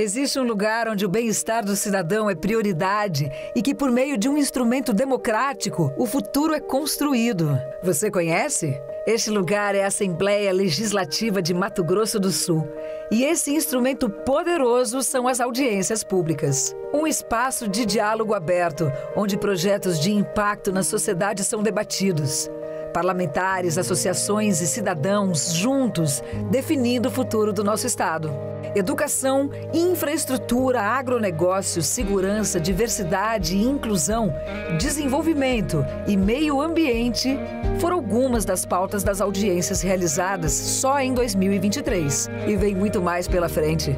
Existe um lugar onde o bem-estar do cidadão é prioridade e que, por meio de um instrumento democrático, o futuro é construído. Você conhece? Este lugar é a Assembleia Legislativa de Mato Grosso do Sul. E esse instrumento poderoso são as audiências públicas. Um espaço de diálogo aberto, onde projetos de impacto na sociedade são debatidos. Parlamentares, associações e cidadãos juntos definindo o futuro do nosso Estado. Educação, infraestrutura, agronegócio, segurança, diversidade e inclusão, desenvolvimento e meio ambiente foram algumas das pautas das audiências realizadas só em 2023. E vem muito mais pela frente.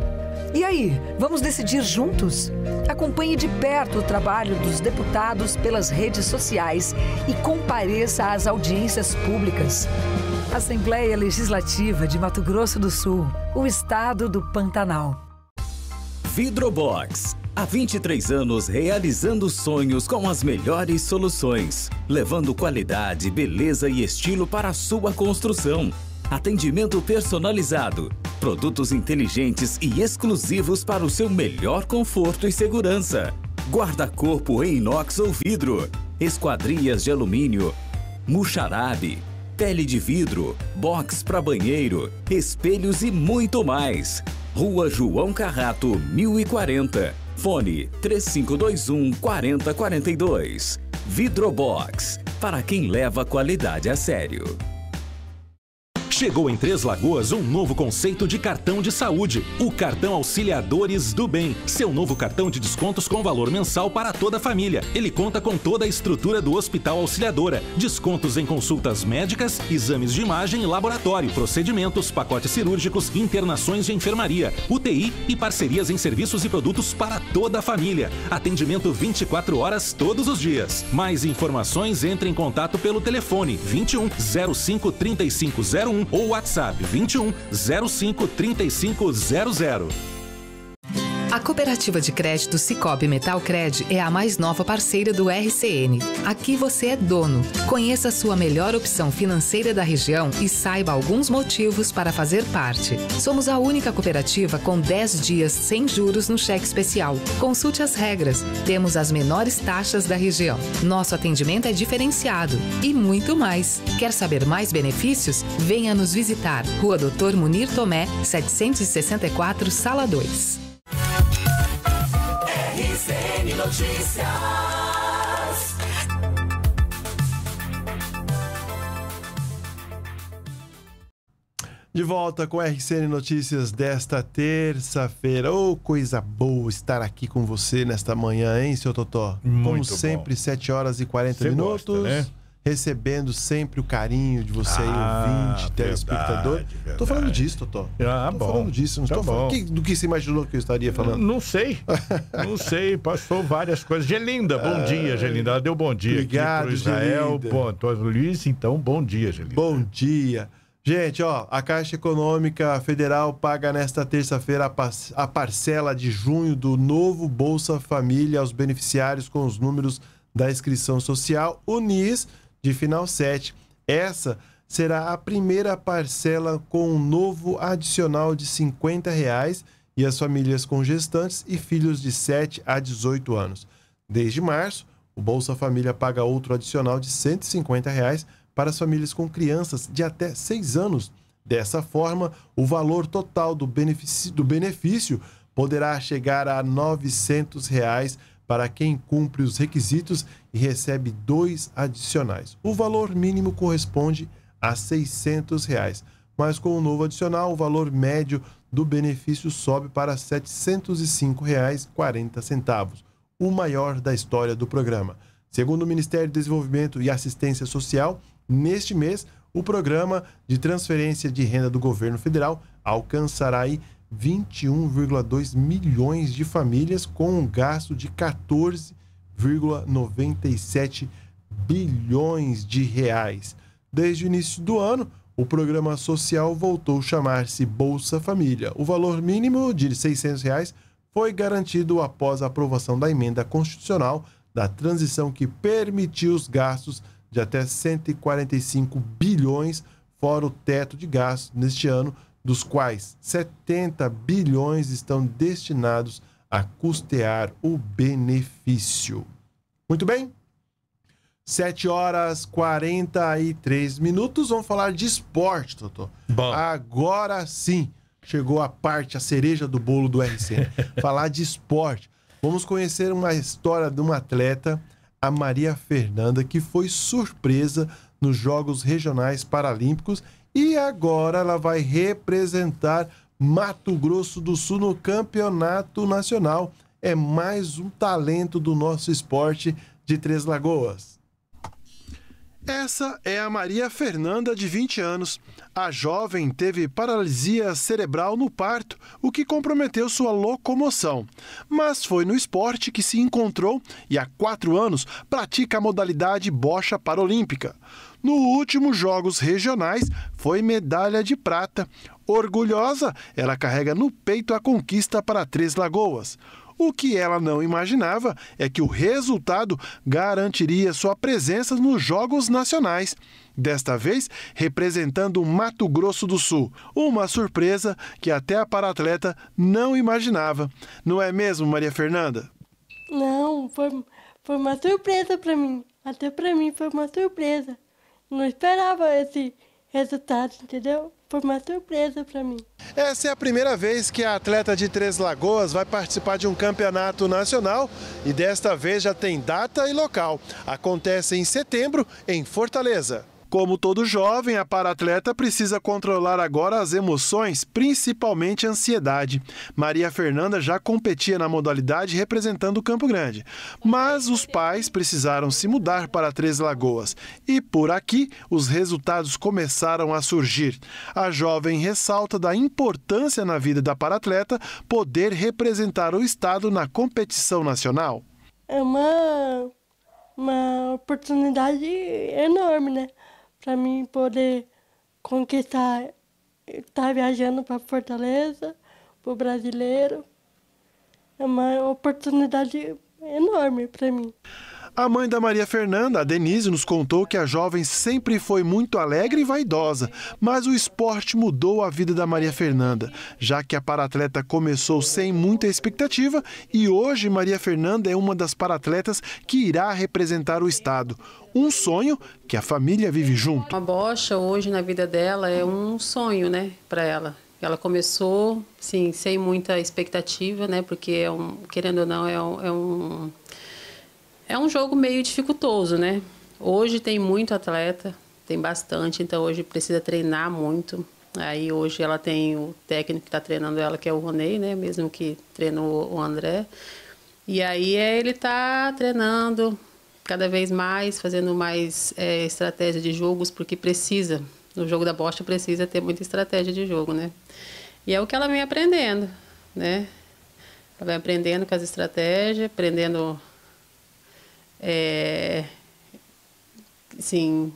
E aí, vamos decidir juntos? Acompanhe de perto o trabalho dos deputados pelas redes sociais e compareça às audiências públicas. Assembleia Legislativa de Mato Grosso do Sul, o estado do Pantanal. Vidrobox. Há 23 anos realizando sonhos com as melhores soluções, levando qualidade, beleza e estilo para a sua construção. Atendimento personalizado, produtos inteligentes e exclusivos para o seu melhor conforto e segurança. guarda-corpo em inox ou vidro, esquadrias de alumínio, muxarabe, pele de vidro, box para banheiro, espelhos e muito mais. Rua João Carrato, 1040. Fone 3521 4042. Vidrobox, para quem leva qualidade a sério. Chegou em Três Lagoas um novo conceito de cartão de saúde, o cartão Auxiliadores do Bem. Seu novo cartão de descontos com valor mensal para toda a família. Ele conta com toda a estrutura do Hospital Auxiliadora, descontos em consultas médicas, exames de imagem e laboratório, procedimentos, pacotes cirúrgicos, internações de enfermaria, UTI e parcerias em serviços e produtos para toda a família. Atendimento 24 horas todos os dias. Mais informações entre em contato pelo telefone 21 05 3501 ou WhatsApp 21 05 3500. A cooperativa de crédito Cicobi Metalcred é a mais nova parceira do RCN. Aqui você é dono. Conheça a sua melhor opção financeira da região e saiba alguns motivos para fazer parte. Somos a única cooperativa com 10 dias sem juros no cheque especial. Consulte as regras. Temos as menores taxas da região. Nosso atendimento é diferenciado e muito mais. Quer saber mais benefícios? Venha nos visitar. Rua Doutor Munir Tomé, 764, Sala 2. Notícias. De volta com RCN Notícias desta terça-feira. Ô, coisa boa estar aqui com você nesta manhã, hein, seu Totó? Como Muito sempre, 7 horas e 40 Você minutos. gosta, né? Recebendo sempre o carinho de você aí, Ah, ouvinte, telespectador. verdade, Tô falando disso, Totó. Ah, tô bom. falando disso, não Tá estou falando que- do que você imaginou que eu estaria falando. Não sei. Não sei. Passou várias coisas. Gelinda, bom dia, Gelinda. Ela deu bom dia Obrigado, aqui Israel. Gelinda. Bom, Luiz, então, bom dia, Gelinda. Bom dia. Gente, ó, a Caixa Econômica Federal paga nesta terça-feira a parcela de junho do novo Bolsa Família aos beneficiários com os números da inscrição social UNIS de final 7. Essa será a primeira parcela com um novo adicional de 50 reais e as famílias com gestantes e filhos de 7 a 18 anos. Desde março, o Bolsa Família paga outro adicional de 150 reais para as famílias com crianças de até 6 anos. Dessa forma, o valor total do benefício, do benefício poderá chegar a 900 reais para quem cumpre os requisitos e recebe dois adicionais. O valor mínimo corresponde a 600 reais, mas com o novo adicional, o valor médio do benefício sobe para R$ 705,40, o maior da história do programa. Segundo o Ministério do Desenvolvimento e Assistência Social, neste mês, o programa de transferência de renda do governo federal alcançará aí 21,2 milhões de famílias com um gasto de 14,97 bilhões de reais. Desde o início do ano, o programa social voltou a chamar-se Bolsa Família. O valor mínimo de 600 reais foi garantido após a aprovação da emenda constitucional da transição que permitiu os gastos de até 145 bilhões, fora o teto de gastos neste ano, dos quais 70 bilhões estão destinados a custear o benefício. Muito bem? 7 horas 43 minutos. Vamos falar de esporte, Totô. Agora sim, chegou a parte, a cereja do bolo do RC. falar de esporte. Vamos conhecer uma história de uma atleta, a Maria Fernanda, que foi surpresa nos Jogos Regionais Paralímpicos e agora ela vai representar Mato Grosso do Sul no Campeonato Nacional. É mais um talento do nosso esporte de Três Lagoas. Essa é a Maria Fernanda, de 20 anos. A jovem teve paralisia cerebral no parto, o que comprometeu sua locomoção. Mas foi no esporte que se encontrou e há quatro anos pratica a modalidade bocha paralímpica. No último Jogos Regionais, foi medalha de prata. Orgulhosa, ela carrega no peito a conquista para Três Lagoas. O que ela não imaginava é que o resultado garantiria sua presença nos Jogos Nacionais. Desta vez, representando o Mato Grosso do Sul. Uma surpresa que até a paratleta não imaginava. Não é mesmo, Maria Fernanda? Não, foi, foi uma surpresa para mim. Até para mim foi uma surpresa. Não esperava esse resultado, entendeu? Foi uma surpresa para mim. Essa é a primeira vez que a atleta de Três Lagoas vai participar de um campeonato nacional e desta vez já tem data e local. Acontece em setembro, em Fortaleza. Como todo jovem, a paratleta precisa controlar agora as emoções, principalmente a ansiedade. Maria Fernanda já competia na modalidade representando o Campo Grande, mas os pais precisaram se mudar para Três Lagoas e por aqui os resultados começaram a surgir. A jovem ressalta da importância na vida da paratleta poder representar o estado na competição nacional. É uma, uma oportunidade enorme, né? Para mim poder conquistar, estar tá viajando para Fortaleza, para o brasileiro. É uma oportunidade enorme para mim. A mãe da Maria Fernanda, a Denise, nos contou que a jovem sempre foi muito alegre e vaidosa, mas o esporte mudou a vida da Maria Fernanda, já que a paratleta começou sem muita expectativa e hoje Maria Fernanda é uma das paratletas que irá representar o estado. Um sonho que a família vive junto. A bocha hoje na vida dela é um sonho, né, para ela. Ela começou, sim, sem muita expectativa, né, porque é um, querendo ou não, é um, é um é um jogo meio dificultoso, né? Hoje tem muito atleta, tem bastante, então hoje precisa treinar muito. Aí hoje ela tem o técnico que está treinando ela, que é o Ronei, né? Mesmo que treina o André. E aí é, ele está treinando cada vez mais, fazendo mais é, estratégia de jogos, porque precisa. No jogo da bosta precisa ter muita estratégia de jogo, né? E é o que ela vem aprendendo, né? Ela vem aprendendo com as estratégias, aprendendo é,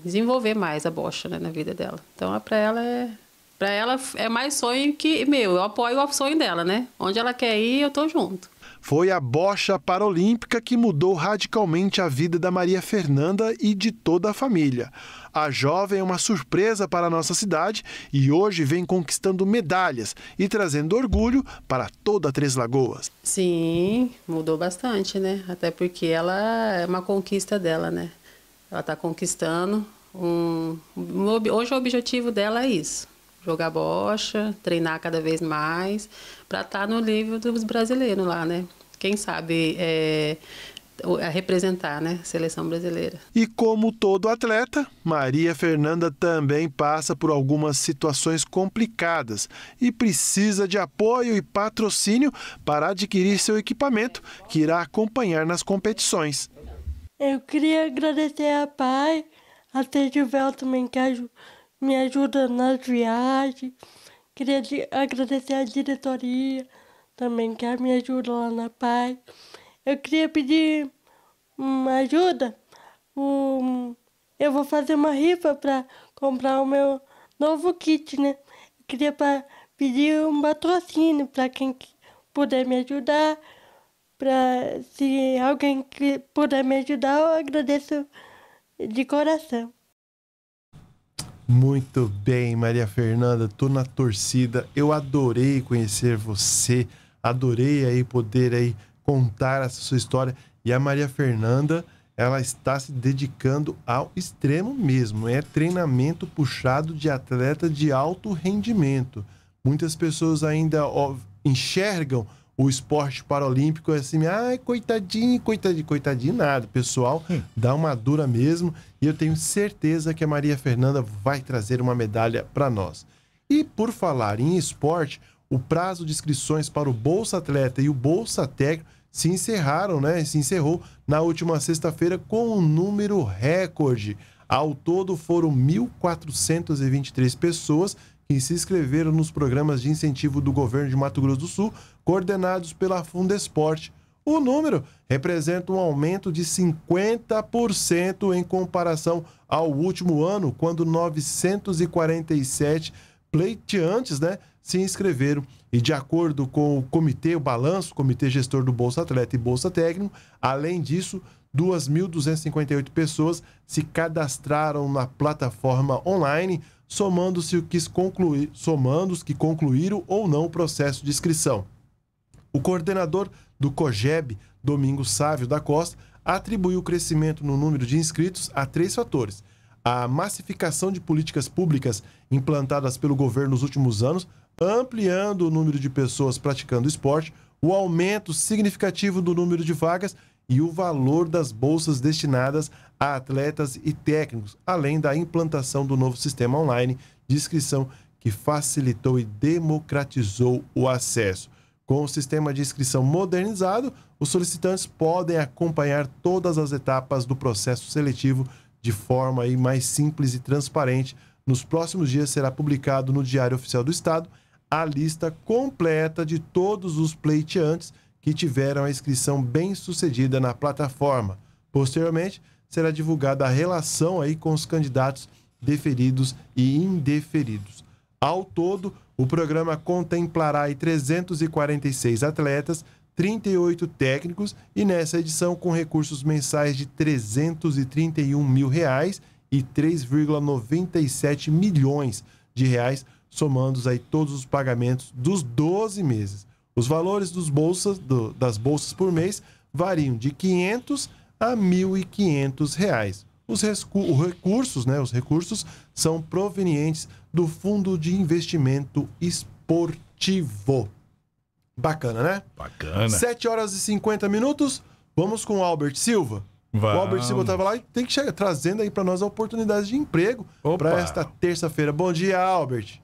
desenvolver mais a bocha né, na vida dela. Então, para ela é para ela é mais sonho que meu. Eu apoio o sonho dela, né? Onde ela quer ir, eu tô junto. Foi a bocha paralímpica que mudou radicalmente a vida da Maria Fernanda e de toda a família. A jovem é uma surpresa para a nossa cidade e hoje vem conquistando medalhas e trazendo orgulho para toda Três Lagoas. Sim, mudou bastante, né? Até porque ela é uma conquista dela, né? Ela está conquistando um... Hoje o objetivo dela é isso jogar bocha, treinar cada vez mais, para estar tá no nível dos brasileiros lá, né? Quem sabe é, representar, né, a seleção brasileira. E como todo atleta, Maria Fernanda também passa por algumas situações complicadas e precisa de apoio e patrocínio para adquirir seu equipamento, que irá acompanhar nas competições. Eu queria agradecer a pai, a Tedivel também que me ajuda nas viagens. Queria agradecer a diretoria também que me ajuda lá na paz. Eu queria pedir uma ajuda. Um, eu vou fazer uma rifa para comprar o meu novo kit, né? Eu queria pra, pedir um patrocínio para quem puder me ajudar. Pra, se alguém puder me ajudar, eu agradeço de coração. Muito bem, Maria Fernanda, tô na torcida. Eu adorei conhecer você, adorei aí poder aí contar essa sua história. E a Maria Fernanda, ela está se dedicando ao extremo mesmo. É treinamento puxado de atleta de alto rendimento. Muitas pessoas ainda ó, enxergam o esporte paralímpico assim, ai, coitadinho, coitadinho, coitadinho, nada. Pessoal, hum. dá uma dura mesmo. E eu tenho certeza que a Maria Fernanda vai trazer uma medalha para nós. E por falar em esporte, o prazo de inscrições para o Bolsa Atleta e o Bolsa Técnico se encerraram, né? Se encerrou na última sexta-feira com um número recorde. Ao todo foram 1.423 pessoas que se inscreveram nos programas de incentivo do governo de Mato Grosso do Sul, coordenados pela Fundesporte. O número representa um aumento de 50% em comparação ao último ano, quando 947 pleiteantes né, se inscreveram. E de acordo com o comitê, o balanço, comitê gestor do Bolsa Atleta e Bolsa Técnico, além disso, 2.258 pessoas se cadastraram na plataforma online somando-se concluir, somando os que concluíram ou não o processo de inscrição. O coordenador do COGEB, Domingos Sávio da Costa, atribuiu o crescimento no número de inscritos a três fatores. A massificação de políticas públicas implantadas pelo governo nos últimos anos, ampliando o número de pessoas praticando esporte, o aumento significativo do número de vagas e o valor das bolsas destinadas a atletas e técnicos, além da implantação do novo sistema online de inscrição que facilitou e democratizou o acesso. Com o sistema de inscrição modernizado, os solicitantes podem acompanhar todas as etapas do processo seletivo de forma aí mais simples e transparente. Nos próximos dias será publicado no Diário Oficial do Estado a lista completa de todos os pleiteantes que tiveram a inscrição bem sucedida na plataforma. Posteriormente, será divulgada a relação aí com os candidatos deferidos e indeferidos. Ao todo, o programa contemplará aí 346 atletas, 38 técnicos e nessa edição com recursos mensais de 331 mil reais e 3,97 milhões de reais, somando aí todos os pagamentos dos 12 meses. Os valores dos bolsas, do, das bolsas por mês variam de 500 a 1.500 reais. Os recursos, né, os recursos são provenientes do Fundo de Investimento Esportivo. Bacana, né? Bacana. 7 horas e 50 minutos. Vamos com o Albert Silva. Vamos. O Albert Silva estava lá e tem que chegar trazendo aí para nós oportunidades de emprego para esta terça-feira. Bom dia, Albert.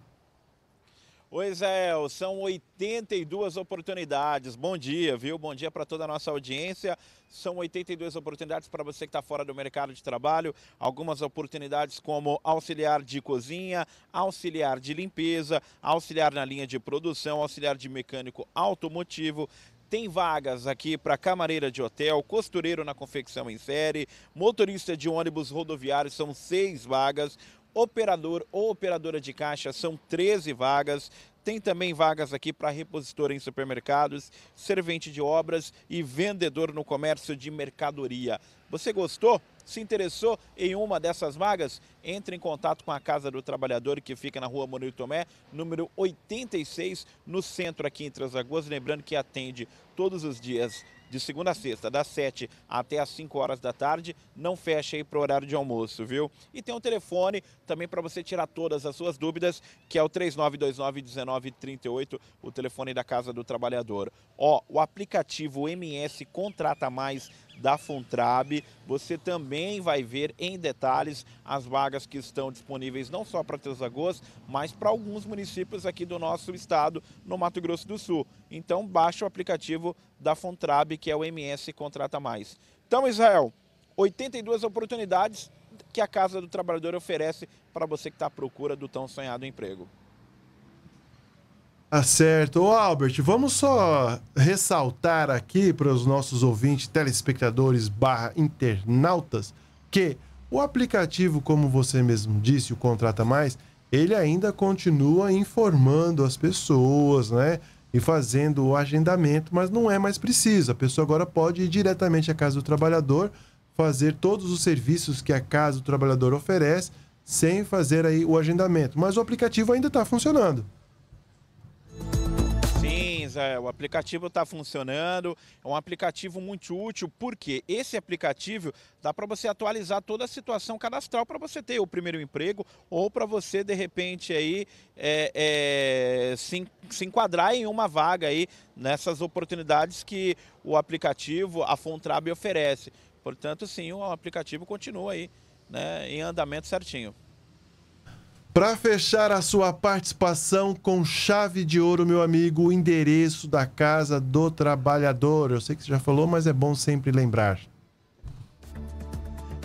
Oi, Zé, são 82 oportunidades. Bom dia, viu? Bom dia para toda a nossa audiência. São 82 oportunidades para você que está fora do mercado de trabalho. Algumas oportunidades como auxiliar de cozinha, auxiliar de limpeza, auxiliar na linha de produção, auxiliar de mecânico automotivo, tem vagas aqui para camareira de hotel, costureiro na confecção em série, motorista de ônibus rodoviário, são seis vagas. Operador ou operadora de caixa são 13 vagas. Tem também vagas aqui para repositor em supermercados, servente de obras e vendedor no comércio de mercadoria. Você gostou? Se interessou em uma dessas vagas? Entre em contato com a Casa do Trabalhador, que fica na rua Monir Tomé, número 86, no centro aqui em Transagoas. Lembrando que atende todos os dias de segunda a sexta, das 7 até as 5 horas da tarde. Não fecha aí para o horário de almoço, viu? E tem um telefone também para você tirar todas as suas dúvidas, que é o 3929-1938, o telefone da Casa do Trabalhador. Ó, o aplicativo MS Contrata Mais da Fontrab. Você também vai ver em detalhes as vagas que estão disponíveis não só para Três Lagoas, mas para alguns municípios aqui do nosso estado, no Mato Grosso do Sul. Então baixe o aplicativo da Fontrab, que é o MS Contrata Mais. Então, Israel, 82 oportunidades que a Casa do Trabalhador oferece para você que está à procura do tão sonhado emprego. Tá certo. Ô Albert, vamos só ressaltar aqui para os nossos ouvintes, telespectadores barra internautas, que o aplicativo, como você mesmo disse, o Contrata Mais, ele ainda continua informando as pessoas, né? E fazendo o agendamento, mas não é mais preciso. A pessoa agora pode ir diretamente à Casa do Trabalhador, fazer todos os serviços que a Casa do Trabalhador oferece, sem fazer aí o agendamento. Mas o aplicativo ainda está funcionando. É, o aplicativo está funcionando, é um aplicativo muito útil, porque esse aplicativo dá para você atualizar toda a situação cadastral para você ter o primeiro emprego ou para você, de repente, aí, é, é, se, se enquadrar em uma vaga aí nessas oportunidades que o aplicativo, a Fontrab oferece. Portanto, sim, o aplicativo continua aí né, em andamento certinho. Para fechar a sua participação com chave de ouro, meu amigo, o endereço da Casa do Trabalhador. Eu sei que você já falou, mas é bom sempre lembrar.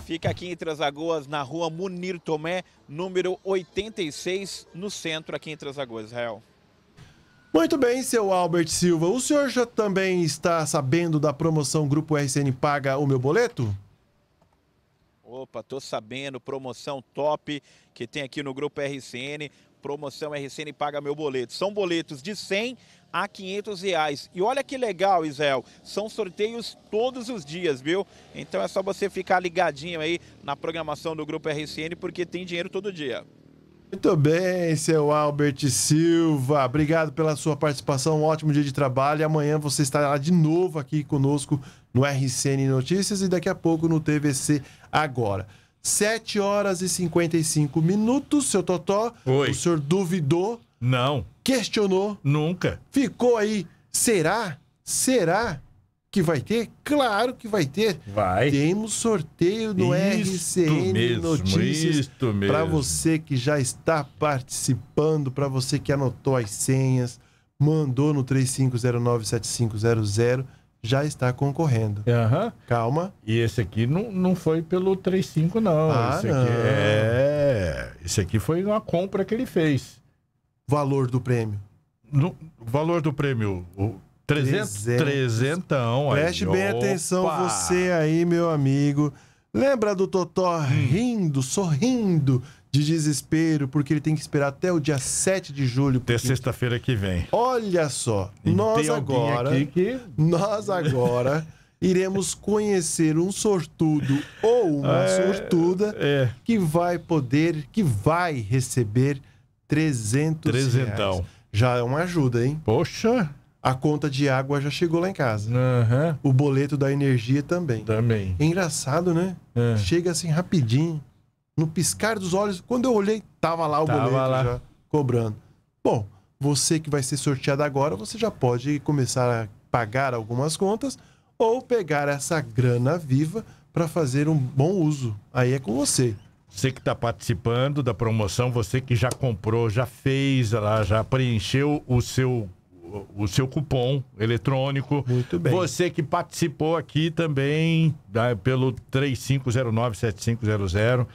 Fica aqui em Transagoas, na rua Munir Tomé, número 86, no centro, aqui em Transagoas, Israel. Muito bem, seu Albert Silva. O senhor já também está sabendo da promoção Grupo RCN Paga o Meu Boleto? Opa, tô sabendo, promoção top que tem aqui no Grupo RCN. Promoção RCN Paga Meu Boleto. São boletos de 100 a 500 reais. E olha que legal, Israel, são sorteios todos os dias, viu? Então é só você ficar ligadinho aí na programação do Grupo RCN, porque tem dinheiro todo dia. Muito bem, seu Albert Silva. Obrigado pela sua participação. Um ótimo dia de trabalho. E amanhã você estará de novo aqui conosco no RCN Notícias e daqui a pouco no TVC Agora. 7 horas e 55 minutos, seu Totó. Oi. O senhor duvidou? Não. Questionou? Nunca. Ficou aí. Será? Será que vai ter? Claro que vai ter. Vai. Temos sorteio no Isto RCN mesmo, Notícias. Para você que já está participando, para você que anotou as senhas, mandou no 35097500, já está concorrendo. Aham. Calma. E esse aqui não, não foi pelo 35, não. Ah, esse não. aqui é. Esse aqui foi uma compra que ele fez. Valor do prêmio. No, valor do prêmio, o 300, Trezentos. trezentão. aí. Preste bem atenção, Opa! você aí, meu amigo. Lembra do Totó Hum. rindo, sorrindo de desespero, porque ele tem que esperar até o dia 7 de julho. Até porque- sexta-feira que vem. Olha só, E nós agora, que- nós agora iremos conhecer um sortudo ou uma É, sortuda que vai poder, que vai receber 300 Trezentão. reais. Já é uma ajuda, hein? Poxa! A conta de água já chegou lá em casa. Aham. O boleto da energia também. Também. É engraçado, né? É. Chega assim rapidinho. No piscar dos olhos, quando eu olhei, tava lá o Tava boleto lá. já cobrando. Bom, você que vai ser sorteado agora, você já pode começar a pagar algumas contas ou pegar essa grana viva para fazer um bom uso. Aí é com você. Você que está participando da promoção, você que já comprou, já fez lá, já preencheu o seu o seu cupom eletrônico. Muito bem. Você que participou aqui também né, pelo 35097500.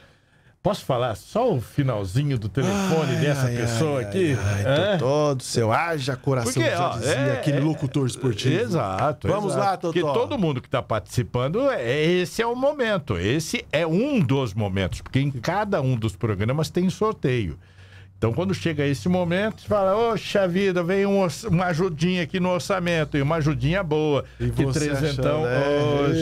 Posso falar só o finalzinho do telefone Ai, dessa ai, pessoa ai, aqui? Ai, É? Totó do céu, haja coração, Porque, já ó, dizia é- aquele é- locutor esportivo. Exato. Vamos exato. lá, Totó. Porque todo mundo que está participando, é, esse é o momento. Esse é um dos momentos. Porque em cada um dos programas tem sorteio. Então, quando chega esse momento, fala, oxa vida, vem um uma ajudinha aqui no orçamento. E uma ajudinha boa. E que você trezentão. achando, é, Oxa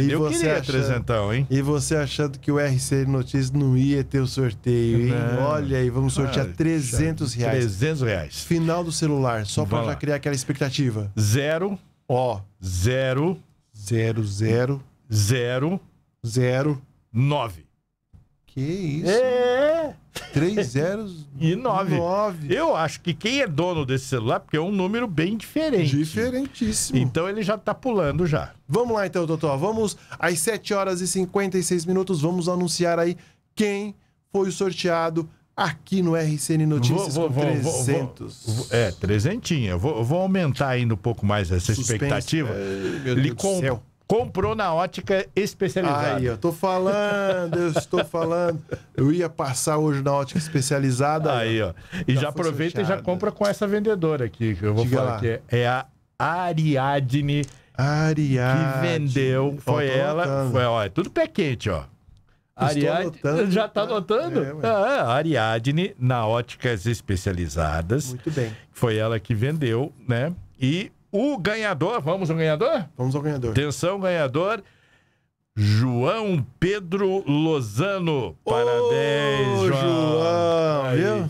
e. Eu queria achando- trezentão, hein? E você achando que o RC Notícias não ia ter o sorteio, hein? Não. Olha aí, vamos sortear Ah, 300 reais. 300 reais. Final do celular, só pra Vai já criar aquela expectativa. Zero, Ó, zero, zero, zero, zero, zero. nove. Que isso? É. Três zeros E nove. nove. Eu acho que quem é dono desse celular, porque é um número bem diferente. Diferentíssimo. Então ele já tá pulando já. Vamos lá então, Totó. Vamos às 7 horas e 56 minutos. Vamos anunciar aí quem foi o sorteado aqui no RCN Notícias Vou- vou- com vou- vou- 300. vou- é, trezentinha. Vou, vou aumentar ainda um pouco mais essa Suspense. expectativa. Ai, meu Ele Comprou na ótica especializada. Aí, eu tô falando, eu estou falando. Eu ia passar hoje na ótica especializada. Aí, ó. E já, Já aproveita e já compra com essa vendedora aqui, que eu vou Diga falar lá. que é, é a Ariadne Ariadne. que vendeu. Foi ela. Foi, ó, é tudo pé quente, ó. Anotando. já tá anotando? É, ué. ah, Ariadne na Óticas Especializadas. Muito bem. Foi ela que vendeu, né? E o ganhador, vamos ao ganhador? Vamos ao ganhador. Atenção, ganhador. João Pedro Lozano. Parabéns, Ô, João. Aí. viu?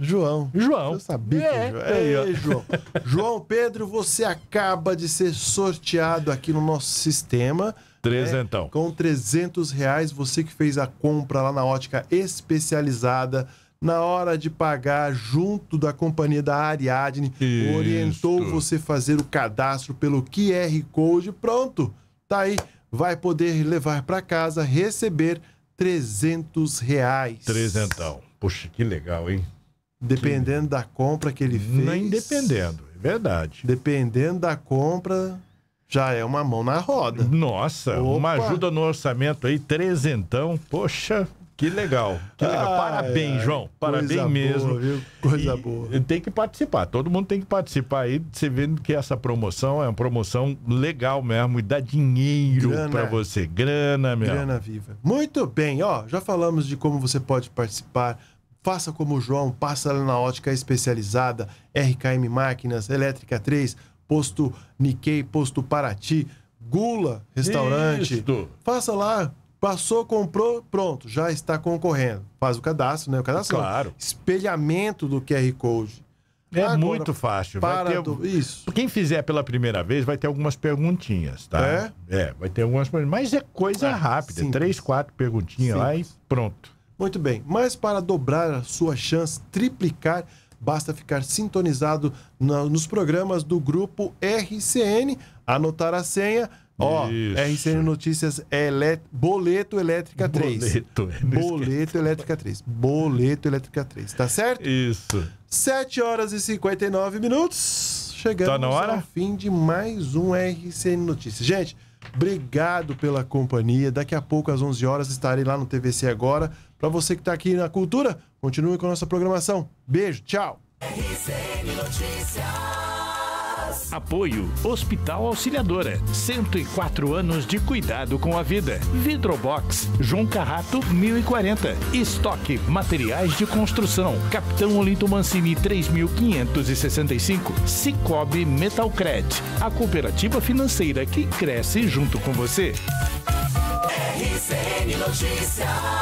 João. João. Eu sabia que É, João. aí, ó. Ei, João. João Pedro, você acaba de ser sorteado aqui no nosso sistema. Trezentão. né? Com 300 reais, você que fez a compra lá na ótica especializada, na hora de pagar junto da companhia da Ariadne, Isso. orientou você fazer o cadastro pelo QR Code. Pronto, tá aí. Vai poder levar para casa, receber 300 reais. Trezentão. Poxa, que legal, hein? Dependendo da compra que ele fez. Nem dependendo, é verdade. Dependendo da compra, já é uma mão na roda. Nossa, uma Opa. ajuda no orçamento aí, trezentão. Poxa, que legal. Que legal. Ai, Parabéns, João. Parabéns coisa mesmo. boa, viu? Coisa E- boa. Tem que participar. Todo mundo tem que participar aí. Você vendo que essa promoção é uma promoção legal mesmo e dá dinheiro pra você. Grana mesmo. Grana viva. Muito bem, ó, já falamos de como você pode participar. Faça como o João, passa lá na ótica especializada, RKM Máquinas, Elétrica 3, Posto Nikkei, Posto Paraty, Gula Restaurante. Isto. Faça lá, Passou, comprou, pronto, já está concorrendo. Faz o cadastro, né? O cadastro. não. Claro. Espelhamento do QR Code. É Agora, muito fácil. Vai Para ter- do- Isso. Quem fizer pela primeira vez vai ter algumas perguntinhas, tá? É? É, vai ter algumas perguntinhas. Mas é coisa Ah, rápida. simples. Três, quatro perguntinhas lá e pronto. Muito bem. Mas para dobrar a sua chance, triplicar, basta ficar sintonizado na- nos programas do grupo RCN, anotar a senha. Ó, Isso. RCN Notícias Elé- Boleto Elétrica 3. Boleto, é, Boleto Elétrica 3. Boleto Elétrica 3, tá certo? Isso. 7 horas e 59 minutos. Chegamos Tá na hora? ao fim de mais um RCN Notícias. Gente, obrigado pela companhia. Daqui a pouco, às 11 horas, estarei lá no TVC agora. Para você que está aqui na Cultura, continue com a nossa programação. Beijo, tchau. RCN Notícias. Apoio Hospital Auxiliadora. 104 anos de cuidado com a vida. Vidrobox, João Carrato 1040. Estoque Materiais de Construção. Capitão Olinto Mancini 3565. Cicobi Metalcred. A cooperativa financeira que cresce junto com você. RCN Notícias.